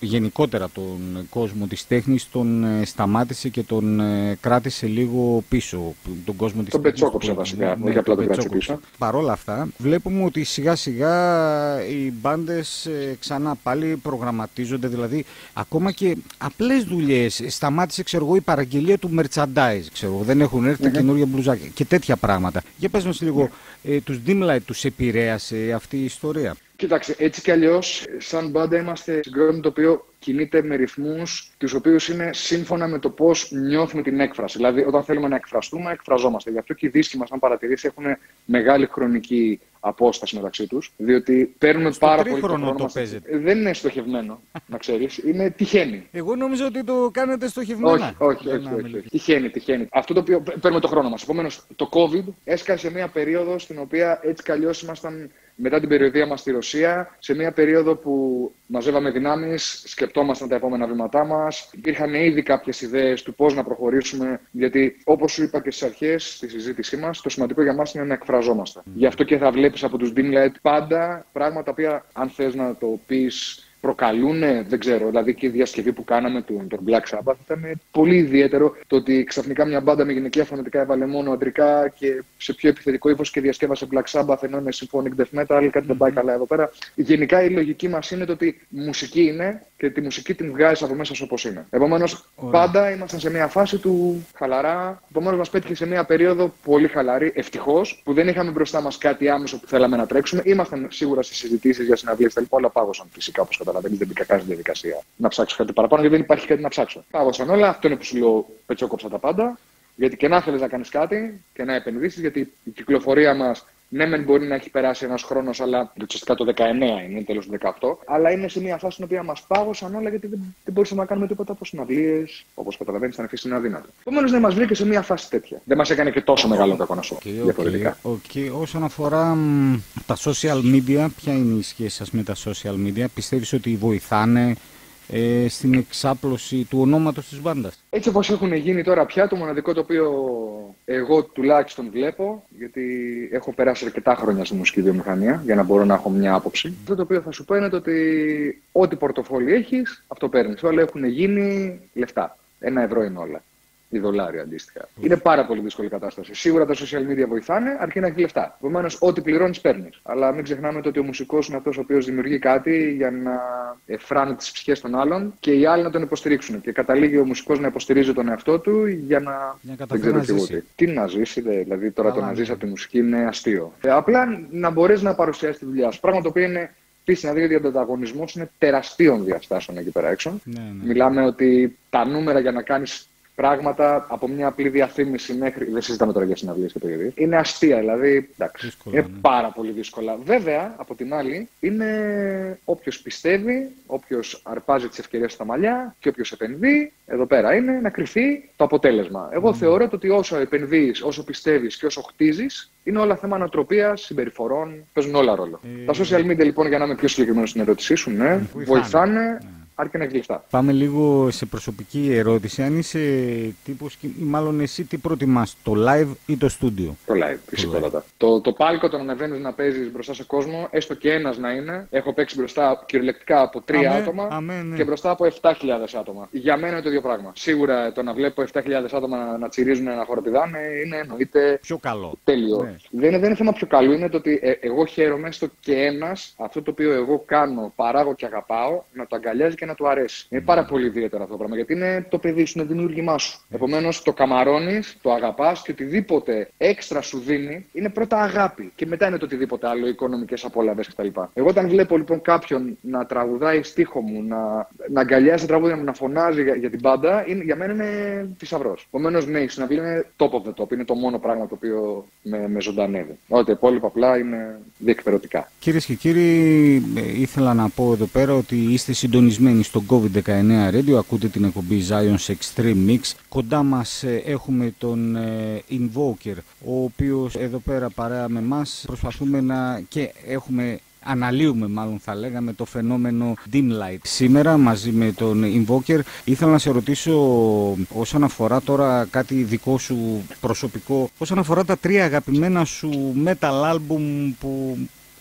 γενικότερα τον κόσμο της τέχνης τον ε, σταμάτησε και τον ε, κράτησε λίγο πίσω. Τον κόσμο της τον πετσόκοψε βασικά, ναι, όχι απλά τον κράτησε πίσω. Παρ' όλα αυτά βλέπουμε ότι σιγά σιγά οι μπάντες ε, ξανά πάλι προγραμματίζονται, δηλαδή ακόμα και απλές δουλειές. Σταμάτησε ξέρω εγώ η παραγγελία του merchandise, ξέρω, δεν έχουν έρθει mm-hmm. καινούργια μπλουζάκια και τέτοια πράγματα. Για πες μας λίγο, mm-hmm. ε, τους Dimlight τους επηρέασε αυτή η ιστορία. Κοίταξε, έτσι κι αλλιώς, σαν μπάντα είμαστε συγκρότημα το οποίο κινείται με ρυθμούς τους οποίους είναι σύμφωνα με το πώς νιώθουμε την έκφραση. Δηλαδή, όταν θέλουμε να εκφραστούμε, εκφραζόμαστε. Γι' αυτό και οι δίσκοι μας, αν παρατηρήσει, έχουν μεγάλη χρονική απόσταση μεταξύ τους. Διότι παίρνουμε Στο πάρα πολύ τρίχρονο χρόνο το μας. παίζετε. Δεν είναι στοχευμένο, να ξέρεις. Είναι τυχαίνει. Εγώ νόμιζα ότι το κάνετε στοχευμένα. Όχι, όχι, Για όχι, να όχι, μιλήσω. όχι. Τυχαίνει, τυχαίνει. Αυτό το οποίο παίρνουμε το χρόνο μας. Επομένως, το COVID έσκασε μια περίοδο στην οποία έτσι κι αλλιώς ήμασταν μετά την περιοδία μας στη Ρωσία, σε μια περίοδο που μαζεύαμε δυνάμεις, σκεπτόμασταν τα επόμενα βήματά μας. Υπήρχαν ήδη κάποιες ιδέες του πώς να προχωρήσουμε, γιατί όπως σου είπα και στις αρχές στη συζήτησή μας, το σημαντικό για μας είναι να εκφραζόμαστε. Γι' αυτό και θα βλέπεις από τους Dreamlight πάντα πράγματα τα οποία, αν θες να το πεις προκαλούν, δεν ξέρω, δηλαδή και η διασκευή που κάναμε του τον Black Sabbath ήταν πολύ ιδιαίτερο το ότι ξαφνικά μια μπάντα με γυναικεία φωνητικά έβαλε μόνο αντρικά και σε πιο επιθετικό ύφος και διασκεύασε Black Sabbath ενώ είναι symphonic death metal, κάτι δεν πάει καλά εδώ πέρα. Γενικά η λογική μας είναι το ότι μουσική είναι και τη μουσική την βγάζεις από μέσα σου όπως είναι. Επομένως, Ωραία. πάντα ήμασταν σε μια φάση του χαλαρά. Επομένως, μας πέτυχε σε μια περίοδο πολύ χαλαρή, ευτυχώς, που δεν είχαμε μπροστά μας κάτι άμεσο που θέλαμε να τρέξουμε. Ήμασταν σίγουρα στις συζητήσεις για συναυλίες τα λοιπά. Όλα πάγωσαν φυσικά, όπως καταλαβαίνει. Δεν μπήκα καν στη διαδικασία να ψάξω κάτι παραπάνω, γιατί δεν υπάρχει κάτι να ψάξω. Πάγωσαν όλα. Αυτό είναι που σου λέω, πετσόκοψα τα πάντα. Γιατί και να θέλεις να κάνεις κάτι και να επενδύσεις, γιατί η κυκλοφορία μας ναι, μεν μπορεί να έχει περάσει ένας χρόνος, αλλά ουσιαστικά το 19 είναι, τέλος του 18. Αλλά είναι σε μια φάση στην οποία μας πάγωσαν όλα γιατί δεν, δεν μπορούσαμε να κάνουμε τίποτα από συναυλίες. Όπως καταλαβαίνεις, ήταν φύσει αδύνατο. Επομένως, δεν μας βρήκε σε μια φάση τέτοια. Δεν μας έκανε και τόσο μεγάλο κακό να σου πω. Οκ, οκ, Διαφορετικά. οκ. Όσον αφορά μ, τα social media, ποια είναι η σχέση σας με τα social media, πιστεύεις ότι βοηθάνε ε, στην εξάπλωση του ονόματος της μπάντας. Έτσι όπως έχουν γίνει τώρα πια, το μοναδικό το οποίο εγώ τουλάχιστον βλέπω, γιατί έχω περάσει αρκετά χρόνια στη μουσική βιομηχανία για να μπορώ να έχω μια άποψη. Αυτό το οποίο θα σου πω είναι το ότι ό,τι πορτοφόλι έχεις, αυτό παίρνεις. Όλα έχουν γίνει λεφτά. Ένα ευρώ είναι όλα. Ή δολάρια αντίστοιχα. Είναι πάρα πολύ δύσκολη η κατάσταση. Σίγουρα τα social media βοηθάνε, αρκεί να έχει λεφτά. Επομένως, ό,τι πληρώνεις, παίρνεις. Αλλά μην ξεχνάμε το ότι ο μουσικός είναι αυτός ο οποίος δημιουργεί κάτι για να εφράνει τις ψυχές των άλλων και οι άλλοι να τον υποστηρίξουν. Και καταλήγει ο μουσικός να υποστηρίζει τον εαυτό του για να. Για να δεν καταφέρει ξέρω να κι εγώ ζήσει. τι. Τι να ζήσει, δε, δηλαδή τώρα Καλά, το να ναι. ζήσει από τη μουσική είναι αστείο. Ε, απλά να μπορεί να παρουσιάσεις τη δουλειά σου. Πράγμα το οποίο είναι επίση να δει ότι ο ανταγωνισμός είναι τεραστίων διαστάσεων εκεί πέρα έξω. Ναι, ναι. Μιλάμε ότι τα νούμερα για να κάνεις πράγματα από μια απλή διαφήμιση μέχρι. Δεν συζητάμε τώρα για συναυλίες και περιοδίε. Είναι αστεία, δηλαδή. Εντάξει, Δύσκολα, είναι ναι. πάρα πολύ δύσκολα. Βέβαια, από την άλλη, είναι όποιος πιστεύει, όποιος αρπάζει τις ευκαιρίες στα μαλλιά και όποιος επενδύει, εδώ πέρα είναι να κρυφεί το αποτέλεσμα. Εγώ θεωρώ το ότι όσο επενδύεις, όσο πιστεύεις και όσο χτίζεις, είναι όλα θέμα ανατροπίας, συμπεριφορών, παίζουν όλα ρόλο. Ε, Τα social media, λοιπόν, για να είμαι πιο συγκεκριμένος στην ερώτησή σου, ναι, Βοηθάνε. βοηθάνε, αρκεί να έχει λεφτά. Πάμε λίγο σε προσωπική ερώτηση. Αν είσαι τύπος, ή μάλλον εσύ τι προτιμάς, το live ή το studio; Το live, φυσικότατα. Το, το πάλκο το να ανεβαίνει να παίζεις μπροστά σε κόσμο, έστω και ένας να είναι. Έχω παίξει μπροστά κυριολεκτικά από τρία Αμέ, άτομα αμέ, ναι. και μπροστά από 7.000 άτομα. Για μένα είναι το ίδιο πράγμα. Σίγουρα το να βλέπω 7.000 άτομα να, να τσιρίζουν, να χοροπηδάνε είναι εννοείται Πιο καλό. τέλειο. Ναι. Δεν, είναι, δεν είναι θέμα πιο καλό, είναι το ότι ε, εγώ χαίρομαι στο και ένας αυτό το οποίο εγώ κάνω, παράγω και αγαπάω, να το αγκαλιάζει και να του αρέσει. Είναι πάρα πολύ ιδιαίτερο αυτό το πράγμα γιατί είναι το παιδί σου, είναι δημιούργημά σου. Επομένως το καμαρώνεις, το αγαπάς και οτιδήποτε έξτρα σου δίνει είναι πρώτα αγάπη και μετά είναι το οτιδήποτε άλλο, οικονομικές απόλαυες κτλ. Εγώ όταν βλέπω λοιπόν κάποιον να τραγουδάει στίχο μου, να, να αγκαλιάζει τα τραγούδια μου, να φωνάζει για, για την πάντα, είναι, για μένα είναι θησαυρός. Επομένως, ναι, η συναυλία είναι top of the top. Είναι το μόνο πράγμα το οποίο με, με ζωντανεύει. Ό,τι τα υπόλοιπα απλά είναι διεκπαιρεωτικά. Κυρίες και κύριοι, ε, ήθελα να πω εδώ πέρα ότι είστε συντονισμένοι στο COVID-19 Radio. Ακούτε την εκπομπή Zion's Extreme Mix. Κοντά μας έχουμε τον ε, Invoker, ο οποίος εδώ πέρα παρέα με εμά προσπαθούμε να και έχουμε αναλύουμε μάλλον θα λέγαμε το φαινόμενο dim light. Σήμερα μαζί με τον Invoker ήθελα να σε ρωτήσω όσον αφορά τώρα κάτι δικό σου προσωπικό, όσον αφορά τα τρία αγαπημένα σου metal album που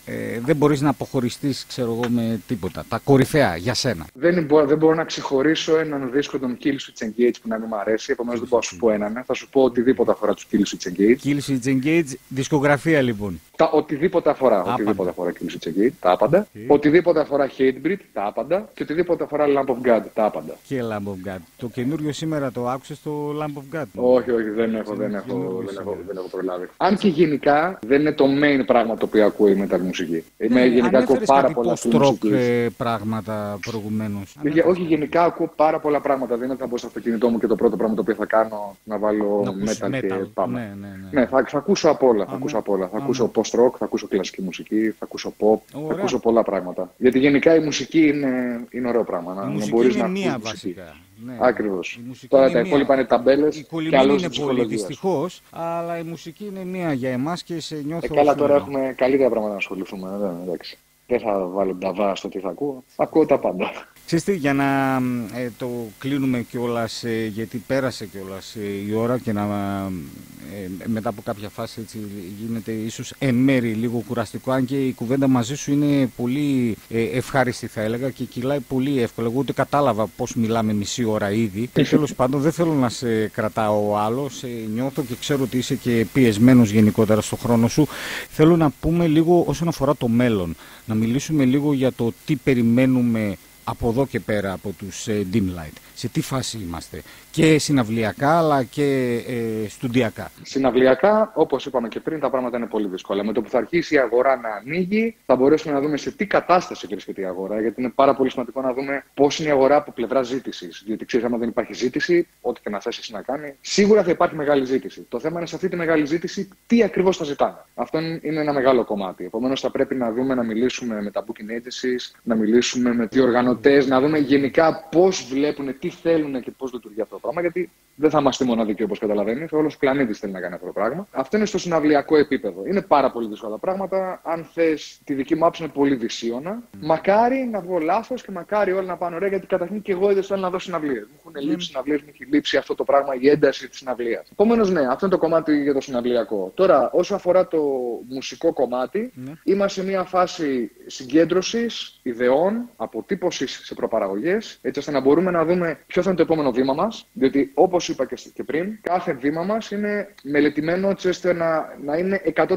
ε, δεν μπορείς να αποχωριστείς ξέρω εγώ με τίποτα. Τα κορυφαία για σένα. Δεν μπορώ, δεν μπορώ να ξεχωρίσω έναν δίσκο των Kill Switch Engage που να μην μου αρέσει. Επομένως, δεν μπορώ να σου πω έναν. Θα σου πω οτιδήποτε αφορά τους Kill Switch Engage. Kill Switch Engage, δισκογραφία λοιπόν. Τα οτιδήποτε αφορά. Άπαντα. Οτιδήποτε αφορά Kill Switch Engage, τα άπαντα. Okay. Οτιδήποτε αφορά Hatebreed, τα άπαντα. Και οτιδήποτε αφορά Lamp of God, τα άπαντα. Και Lamb of God. Το καινούριο σήμερα το άκουσες το Lamb of God; Όχι, όχι, δεν έχω, δεν έχω, καινούργιο δεν έχω, σήμερα. δεν έχω προλάβει. Αν και γενικά δεν είναι το main πράγμα το οποίο ακούει η metal μουσική. Είμαι Ναι, γενικά ακούω ανέφερες πάρα κάτι πολλά στη post-rock μουσικής. ε, πράγματα προηγουμένως. Γε- Όχι, γενικά ακούω πάρα πολλά πράγματα. Δεν είναι ότι θα μπω στο αυτοκίνητό μου και το πρώτο πράγμα το οποίο θα κάνω να βάλω Να ακούσεις metal, και πάμε. Ναι, ναι, ναι. Ναι, θα, θα ακούσω απ' όλα. Θα Α, ακούσω ναι. απ' όλα. Θα Α, ακούσω ναι. post-rock, θα ακούσω κλασική μουσική, θα ακούσω pop, θα Ωραία. ακούσω πολλά πράγματα. Γιατί γενικά η μουσική είναι, είναι ωραίο πράγμα. Να, Η να μουσική μπορείς είναι να ακούς μία μουσική. βασικά. Ναι. Ακριβώς. Η μουσική Τώρα είναι τα μία. υπόλοιπα είναι ταμπέλες Η και κολλημένη άλλος είναι της πολύ ψυχολογίας. δυστυχώς, αλλά η μουσική είναι μία για εμάς και σε νιώθω. Ε, καλά, τώρα φίλο. έχουμε καλύτερα πράγματα να ασχοληθούμε. Δεν, εντάξει. Δεν θα βάλω νταβά στο τι θα ακούω. Ακούω τα πάντα. Ξέρεις τι, για να ε, το κλείνουμε κιόλας, γιατί πέρασε κιόλας η ώρα και να ε, μετά από κάποια φάση έτσι, γίνεται ίσως εν μέρη λίγο κουραστικό, αν και η κουβέντα μαζί σου είναι πολύ ε, ευχάριστη θα έλεγα και κυλάει πολύ εύκολα. Εγώ ούτε κατάλαβα πώς μιλάμε μισή ώρα ήδη. και τέλος πάντων δεν θέλω να σε κρατάω άλλο, σε νιώθω και ξέρω ότι είσαι και πιεσμένος γενικότερα στο χρόνο σου. Θέλω να πούμε λίγο όσον αφορά το μέλλον, να μιλήσουμε λίγο για το τι περιμένουμε από εδώ και πέρα από τους ε, Dimlight. Σε τι φάση είμαστε; Και συναυλιακά αλλά και ε, στουντιακά. Συναυλιακά, όπως είπαμε και πριν, τα πράγματα είναι πολύ δύσκολα. Με το που θα αρχίσει η αγορά να ανοίγει, θα μπορέσουμε να δούμε σε τι κατάσταση βρίσκεται η αγορά. Γιατί είναι πάρα πολύ σημαντικό να δούμε πώς είναι η αγορά από πλευρά ζήτησης. Διότι ξέρεις, άμα δεν υπάρχει ζήτηση, ό,τι και να θέσει εσύ να κάνει, σίγουρα θα υπάρχει μεγάλη ζήτηση. Το θέμα είναι σε αυτή τη μεγάλη ζήτηση τι ακριβώς θα ζητάνε. Αυτό είναι ένα μεγάλο κομμάτι. Επομένως, θα πρέπει να δούμε να μιλήσουμε με τα booking agencies, να μιλήσουμε με διοργανωτές, να δούμε γενικά πώς βλέπουν, τι θέλουν και πώς λειτουργεί αυτό το πράγμα. Γιατί δεν θα είμαστε μοναδικοί όπως καταλαβαίνεις. Όλος ο πλανήτης θέλει να κάνει αυτό το πράγμα. Αυτό είναι στο συναυλιακό επίπεδο. Είναι πάρα πολύ δύσκολα τα πράγματα. Αν θες, τη δική μου άποψη είναι πολύ δυσίωνα. Μακάρι να βγω λάθος και μακάρι όλοι να πάνε ωραία, γιατί καταρχήν και εγώ είδες θέλω να δω συναυλίες. Μου έχουν λείψει συναυλίες, μου έχει λείψει αυτό το πράγμα, η ένταση της συναυλίας. Επομένως, ναι, αυτό είναι το κομμάτι για το συναυλιακό. Τώρα, όσο αφορά το μουσικό κομμάτι, Ναι. είμαστε σε μια φάση συγκέντρωσης ιδεών, αποτύπωσης σε προπαραγωγές, έτσι ώστε να μπορούμε να δούμε ποιο θα είναι το επόμενο βήμα μας. Διότι, όπως είπα και, και πριν, κάθε βήμα μας είναι μελετημένο έτσι ώστε να, να είναι 100%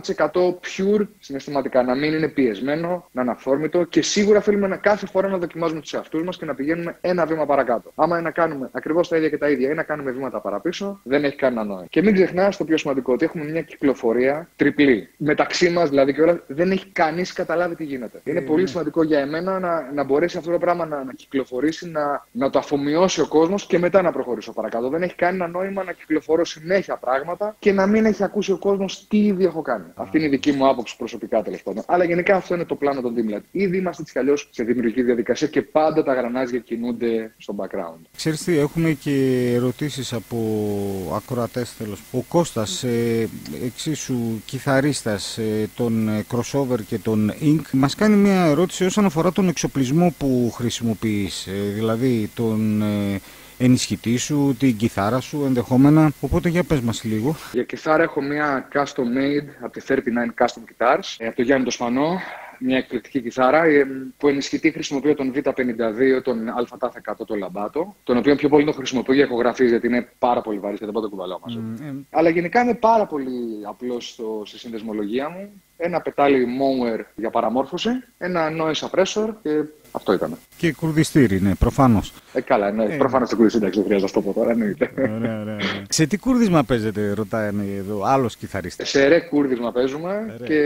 pure συναισθηματικά, να μην είναι πιεσμένο, να είναι αυθόρμητο και σίγουρα θέλουμε να, κάθε φορά να δοκιμάζουμε τους εαυτούς μας και να πηγαίνουμε ένα βήμα παρακάτω. Άμα είναι να κάνουμε ακριβώς τα ίδια και τα ίδια ή να κάνουμε βήματα παραπίσω, δεν έχει κανένα νόημα. Και μην ξεχνάς το πιο σημαντικό, ότι έχουμε μια κυκλοφορία τριπλή. Μεταξύ μας δηλαδή και όλα, δεν έχει κανείς καταλάβει τι γίνεται. Είναι πολύ σημαντικό για εμένα να, να μπορέσει αυτό το πράγμα να, να κυκλοφορήσει, να, να το αφομοιώσει ο κόσμος και μετά να προχωρήσω παρακάτω. Δεν έχει κανένα νόημα να κυκλοφορώ συνέχεια πράγματα και να μην έχει ακούσει ο κόσμος τι ήδη έχω κάνει. Αυτή είναι η δική μου άποψη προσωπικά τέλος πάντων. Αλλά γενικά αυτό είναι το πλάνο των Dimlet. Ήδη είμαστε έτσι κι αλλιώς σε δημιουργική διαδικασία και πάντα τα γρανάζια κινούνται στο background. Ξέρεις τι, έχουμε και ερωτήσεις από ακροατές τέλος. Ο Κώστας, ε, εξίσου κιθαρίστας ε, των ε, crossover και των Ink, μας κάνει μια ερώτηση όσον αφορά τον εξοπλισμό που χρησιμοποιείς, ε, δηλαδή τον ε, ενισχυτή σου, την κιθάρα σου ενδεχόμενα. Οπότε για πες μας λίγο. Για κιθάρα έχω μια custom made από τη 39 Custom Guitars, ε, από το Γιάννη το Σπανό. Μια εκπληκτική κιθάρα ε, που ενισχυτή χρησιμοποιώ τον Β52, τον ΑΤΑΘ100, το Λαμπάτο, τον οποίο πιο πολύ το χρησιμοποιώ για ηχογραφίες γιατί είναι πάρα πολύ βαρύς και δεν πάω το κουβαλάω μαζί. μου. Ε, Αλλά γενικά είμαι πάρα πολύ απλός στο, στη συνδεσμολογία μου. Ένα πετάλι Mower για παραμόρφωση, ένα noise suppressor και αυτό ήταν. και κουρδιστήρι, ναι, προφανώς. Ε, καλά, ναι, Ε, προφανώς το κουρδί σύνταξη δεν χρειάζεται να το πω τώρα, εννοείται. Ωραία, ωραία, ωραία. Σε τι κούρδισμα παίζετε, ρωτάει εδώ, άλλος κιθαρίστας. Σε ρε κούρδισμα παίζουμε Ρε. και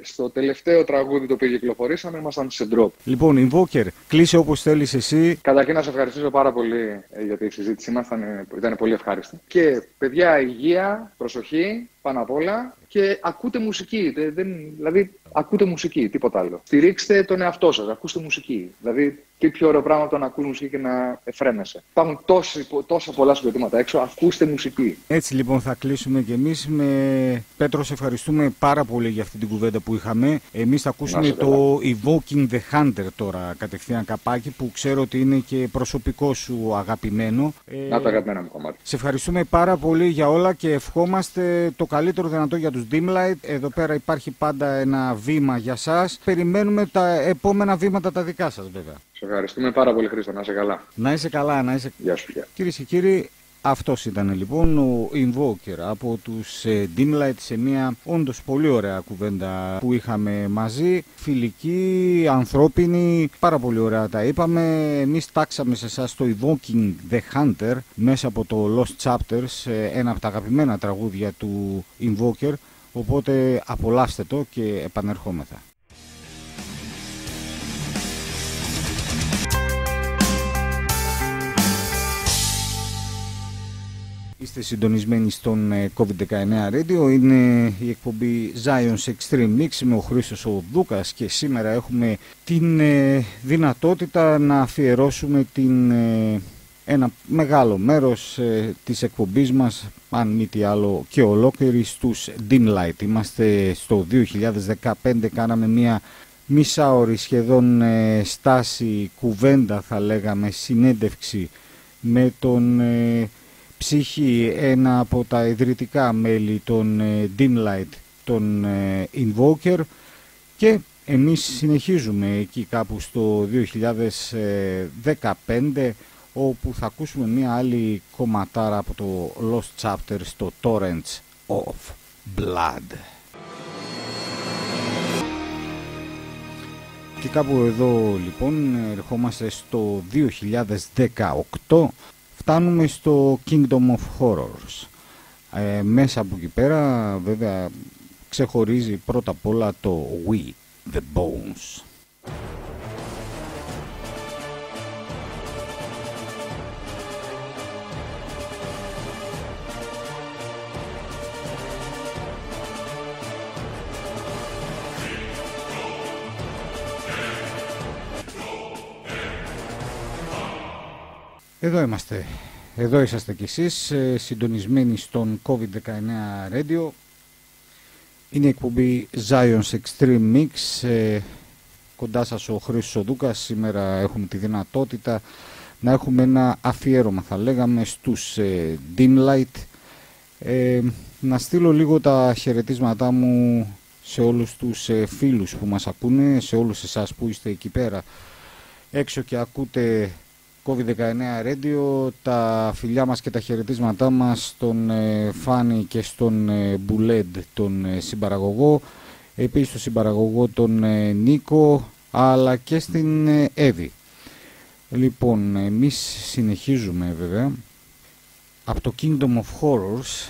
στο τελευταίο τραγούδι το οποίο κυκλοφορήσαμε ήμασταν σε drop. Λοιπόν, Invoker, κλείσε όπως θέλεις εσύ. Καταρχήν να σε ευχαριστήσω πάρα πολύ ε, για τη συζήτησή μας, ήταν, ήταν πολύ ευχάριστη. Και παιδιά, υγεία, προσοχή, πάνω απ' όλα και ακούτε μουσική. Δεν, δεν- δηλαδή, ακούτε μουσική, τίποτα άλλο. Στηρίξτε τον εαυτό σας, ακούστε μουσική. Δηλαδή, τι πιο ωραίο πράγμα από το να ακούς μουσική και να εφραίνεσαι. Υπάρχουν τόσοι, τόσα πολλά συγκροτήματα έξω, ακούστε μουσική. Έτσι λοιπόν θα κλείσουμε και εμείς με Πέτρο σε ευχαριστούμε πάρα πολύ για αυτή την κουβέντα που είχαμε. Εμείς θα ακούσουμε Να είσαι το Evoking the Hunter τώρα κατευθείαν καπάκι που ξέρω ότι είναι και προσωπικό σου αγαπημένο. Ε, Να το αγαπημένο μου κομμάτι. σε ευχαριστούμε πάρα πολύ για όλα και ευχόμαστε το καλύτερο δυνατό για τους Dimlight. Εδώ πέρα υπάρχει πάντα ένα βήμα για σας. Περιμένουμε τα επόμενα βήματα τα δικά σας βέβαια. Σε ευχαριστούμε πάρα πολύ Χρήστο, να είσαι καλά. Να είσαι καλά, να είσαι Γεια σου, γεια. Κυρίες και κύριοι, αυτός ήταν λοιπόν ο Invoker από τους ε, Dimlight σε μια όντως πολύ ωραία κουβέντα που είχαμε μαζί. Φιλική, ανθρώπινη, πάρα πολύ ωραία τα είπαμε. Εμείς τάξαμε σε εσάς το Evoking the Hunter μέσα από το Lost Chapters, ε, ένα από τα αγαπημένα τραγούδια του Invoker. Οπότε απολαύστε το και επανερχόμεθα. Είστε συντονισμένοι στον ε, COVID-19 Radio. Είναι η εκπομπή Zion's Extreme Mix με ο Χρήστος ο Δούκας και σήμερα έχουμε την ε, δυνατότητα να αφιερώσουμε την, ε, ένα μεγάλο μέρος της εκπομπής μας, αν μη τι άλλο και ολόκληρη, στους Dim Light. Είμαστε στο 2015, κάναμε μια μισάωρη σχεδόν στάση, κουβέντα θα λέγαμε, συνέντευξη με τον ψυχή ένα από τα ιδρυτικά μέλη των ε, Dimlight, των ε, Invoker και εμείς συνεχίζουμε εκεί κάπου στο 2015 όπου θα ακούσουμε μία άλλη κομματάρα από το Lost Chapter στο Torrents of Blood. Και κάπου εδώ λοιπόν ερχόμαστε στο 2018 φτάνουμε στο Kingdom of Horrors. Ε, μέσα από εκεί πέρα βέβαια ξεχωρίζει πρώτα απ' όλα το We The Bones. Εδώ είμαστε. Εδώ είσαστε κι εσείς, ε, συντονισμένοι στον COVID-19 Radio. Είναι η εκπομπή Zion's Extreme Mix. Ε, κοντά σας ο Χρήστος Οδούκας. Σήμερα έχουμε τη δυνατότητα να έχουμε ένα αφιέρωμα, θα λέγαμε, στους ε, Dimlight. να στείλω λίγο τα χαιρετίσματά μου σε όλους τους φίλους που μας ακούνε, σε όλους εσάς που είστε εκεί πέρα έξω και ακούτε COVID-19 Radio, τα φιλιά μας και τα χαιρετίσματά μας στον ε, Φάνη και στον ε, Μπουλέντ, τον ε, συμπαραγωγό, επίσης στον συμπαραγωγό τον Νίκο, αλλά και στην Εύη. Λοιπόν, εμείς συνεχίζουμε βέβαια. Από το Kingdom of Horrors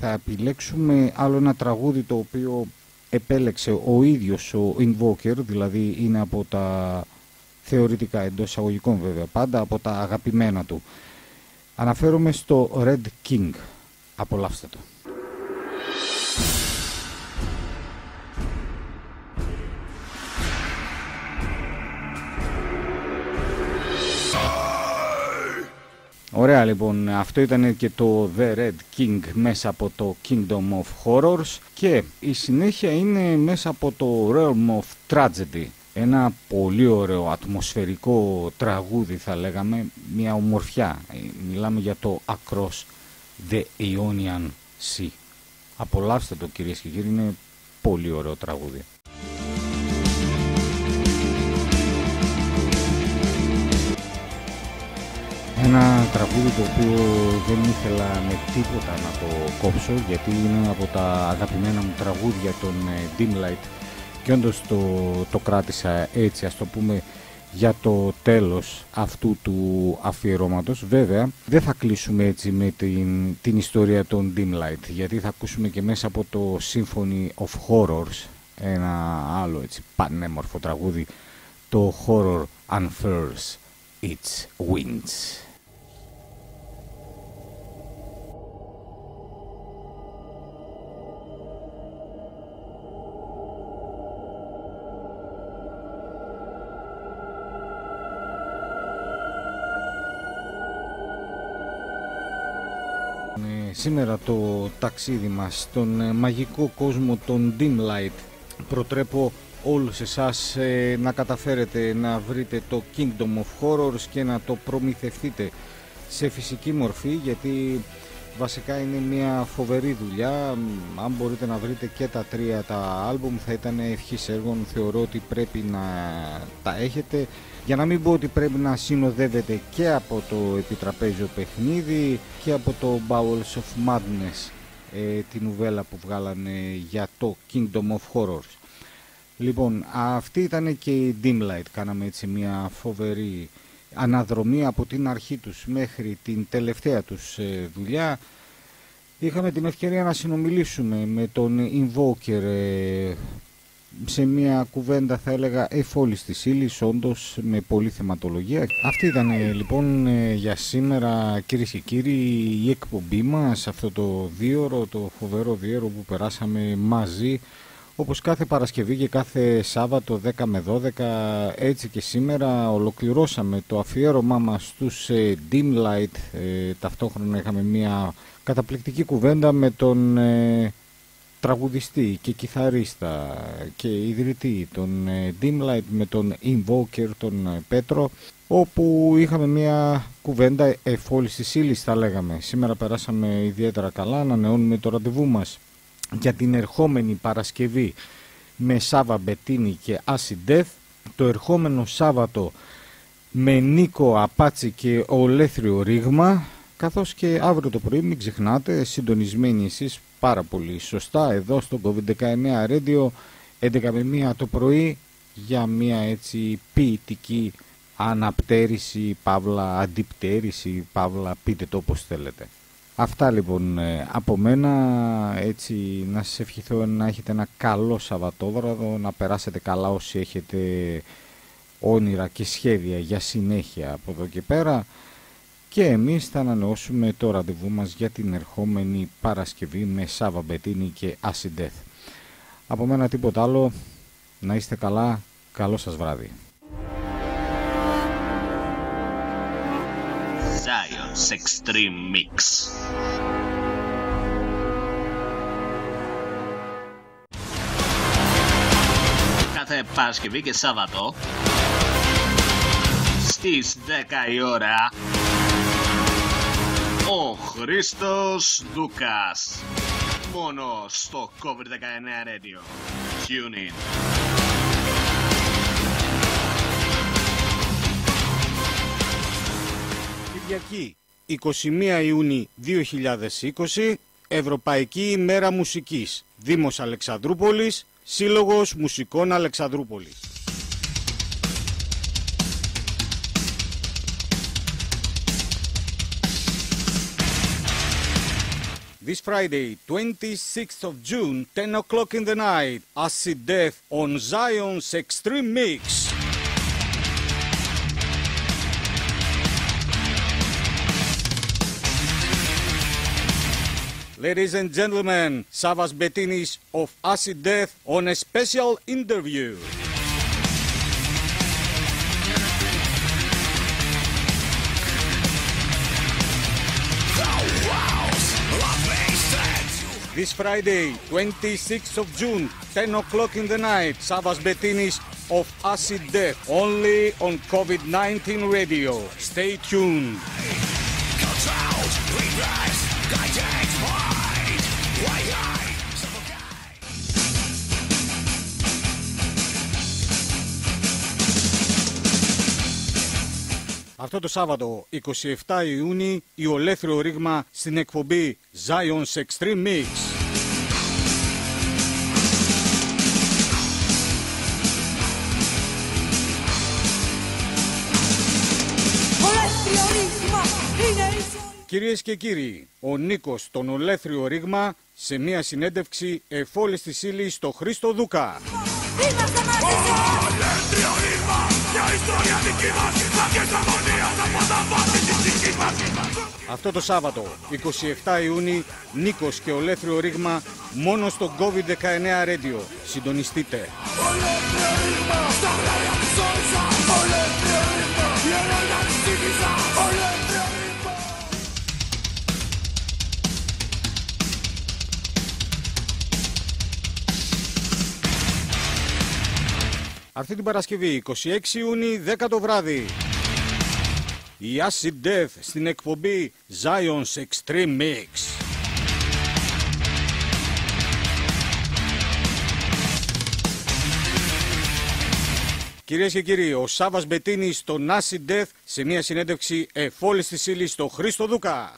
θα επιλέξουμε άλλο ένα τραγούδι το οποίο επέλεξε ο ίδιος ο Invoker, δηλαδή είναι από τα θεωρητικά εντός εισαγωγικών βέβαια πάντα από τα αγαπημένα του. Αναφέρομαι στο Red King. Απολαύστε το. Ωραία λοιπόν, αυτό ήταν και το The Red King μέσα από το Kingdom of Horrors και η συνέχεια είναι μέσα από το Realm of Tragedy ένα πολύ ωραίο ατμοσφαιρικό τραγούδι θα λέγαμε, μια ομορφιά. Μιλάμε για το Across the Ionian Sea. Απολαύστε το κυρίες και κύριοι, είναι πολύ ωραίο τραγούδι. Ένα τραγούδι το οποίο δεν ήθελα με τίποτα να το κόψω γιατί είναι από τα αγαπημένα μου τραγούδια των ε, Dimlight και όντως το, το κράτησα έτσι ας το πούμε για το τέλος αυτού του αφιερώματος. Βέβαια δεν θα κλείσουμε έτσι με την, την ιστορία των Dimlight γιατί θα ακούσουμε και μέσα από το Symphony of Horrors ένα άλλο έτσι πανέμορφο τραγούδι το Horror Unfurls Its Wings. Σήμερα το ταξίδι μας στον ε, μαγικό κόσμο των Dim Light. Προτρέπω όλους εσάς ε, να καταφέρετε να βρείτε το Kingdom of Horrors και να το προμηθευτείτε σε φυσική μορφή γιατί βασικά είναι μια φοβερή δουλειά. Αν μπορείτε να βρείτε και τα τρία τα άλμπουμ θα ήταν ευχής έργων. Θεωρώ ότι πρέπει να τα έχετε για να μην πω ότι πρέπει να συνοδεύεται και από το επιτραπέζιο παιχνίδι και από το Bowels of Madness ε, τη νουβέλα που βγάλανε για το Kingdom of Horrors. Λοιπόν, αυτή ήταν και η Dimlight. Κάναμε έτσι μια φοβερή αναδρομή από την αρχή τους μέχρι την τελευταία τους ε, δουλειά. Είχαμε την ευκαιρία να συνομιλήσουμε με τον Invoker ε, σε μια κουβέντα θα έλεγα εφόλης της ύλης, όντως με πολλή θεματολογία. Αυτή ήταν ε, λοιπόν ε, για σήμερα κυρίες και κύριοι η εκπομπή μας, αυτό το δίωρο, το φοβερό δίωρο που περάσαμε μαζί όπως κάθε Παρασκευή και κάθε Σάββατο 10 με 12 έτσι και σήμερα ολοκληρώσαμε το αφιέρωμά μας στους ε, Dim Light ταυτόχρονα είχαμε μια καταπληκτική κουβέντα με τον τραγουδιστή και κιθαρίστα και ιδρυτή των ε, Dimlight με τον Invoker τον ε, Πέτρο όπου είχαμε μια κουβέντα εφόλης της ύλης θα λέγαμε. Σήμερα περάσαμε ιδιαίτερα καλά, ανανεώνουμε το ραντεβού μας για την ερχόμενη Παρασκευή με Σάβα Μπετίνη και Acid Death το ερχόμενο Σάββατο με Νίκο Απάτσι και Ολέθριο Ρήγμα καθώς και αύριο το πρωί μην ξεχνάτε συντονισμένοι εσείς πάρα πολύ σωστά εδώ στο COVID-19 Radio 11 με 1 το πρωί για μια έτσι ποιητική αναπτέρηση, παύλα αντιπτέρηση, παύλα πείτε το όπως θέλετε. Αυτά λοιπόν ε, από μένα, έτσι να σας ευχηθώ να έχετε ένα καλό Σαββατόβραδο, να περάσετε καλά όσοι έχετε όνειρα και σχέδια για συνέχεια από εδώ και πέρα και εμείς θα ανανεώσουμε το ραντεβού μας για την ερχόμενη Παρασκευή με Σάβα Μπετίνη και Acid Από μένα τίποτα άλλο, να είστε καλά, καλό σας βράδυ. Zion's Extreme Mix. Κάθε Παρασκευή και Σάββατο στις 10 η ώρα ο Χρήστος Δούκας. Μόνο στο COVID-19 Radio. Tune in. Κυριακή 21 Ιούνιου 2020 Ευρωπαϊκή ημέρα μουσικής Δήμος Αλεξανδρούπολης Σύλλογος Μουσικών Αλεξανδρούπολης This Friday, 26th of June, 10 o'clock in the night, Acid Death on Zion's Extreme Mix. Ladies and gentlemen, Savas Bettinis of Acid Death on a special interview. This Friday, 26th of June, 10 o'clock in the night, Savas Bettinis of Acid Death, only on COVID-19 radio. Stay tuned. Αυτό το Σάββατο 27 Ιούνιου η ολέθριο ρήγμα στην εκπομπή Zion's Extreme Mix. Κυρίες και κύριοι, ο Νίκος τον ολέθριο ρήγμα σε μια συνέντευξη εφόλης της ύλης στο Χρήστο Δούκα. Αυτό το Σάββατο, 27 Ιούνιου, Νίκος και Ολέθριο Ρήγμα μόνο στο COVID-19 Radio. Συντονιστείτε. Αυτή την Παρασκευή, 26 Ιούνιου, 10 το βράδυ. Η Acid Death στην εκπομπή Zion's Extreme Mix. Κυρίες και κύριοι, ο Σάβα Μπετίνης στο Acid Death σε μια συνέντευξη εφόλης της ύλης στο Χρήστο Δούκα.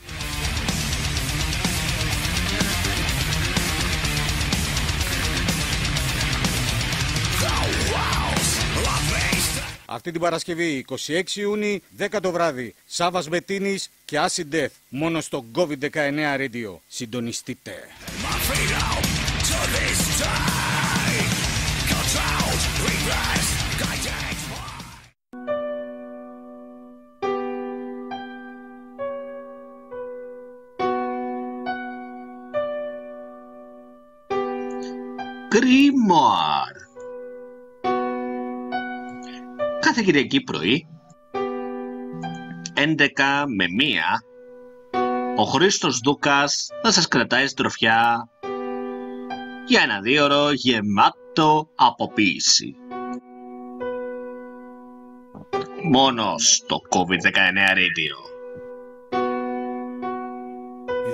Αυτή την Παρασκευή 26 Ιούνιου, 10 το βράδυ, Σάβα Μπετίνη και Acid Death, μόνο στο COVID-19 Radio. Συντονιστείτε. Κρήμα! Κάθε Κυριακή πρωί, 11 με 1, ο Χρήστος Δούκας θα σας κρατάει στροφιά για ένα δίωρο γεμάτο από ποίηση. Μόνο στο COVID-19 Radio.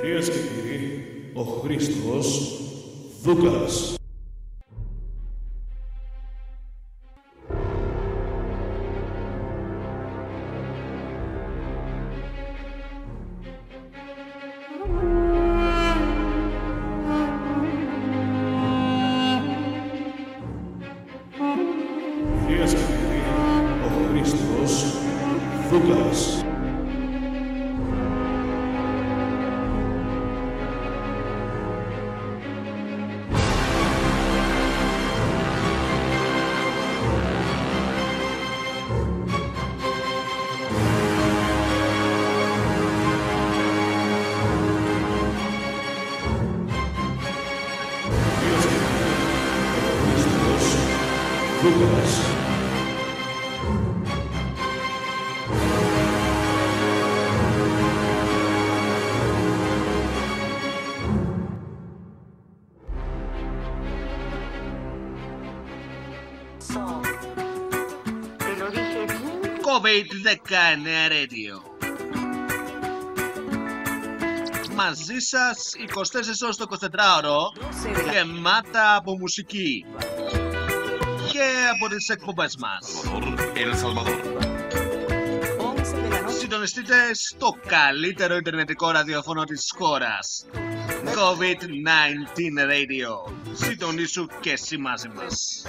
Κυρίες και κύριοι, ο Χρήστος Δούκας. COVID-19 Radio. Μαζί σας 24 ώρες το 24ωρο γεμάτα από μουσική και από τις εκπομπές μας. Συντονιστείτε στο καλύτερο ιντερνετικό ραδιοφωνό της χώρας. COVID-19 Radio. Συντονίσου και εσύ μαζί μας.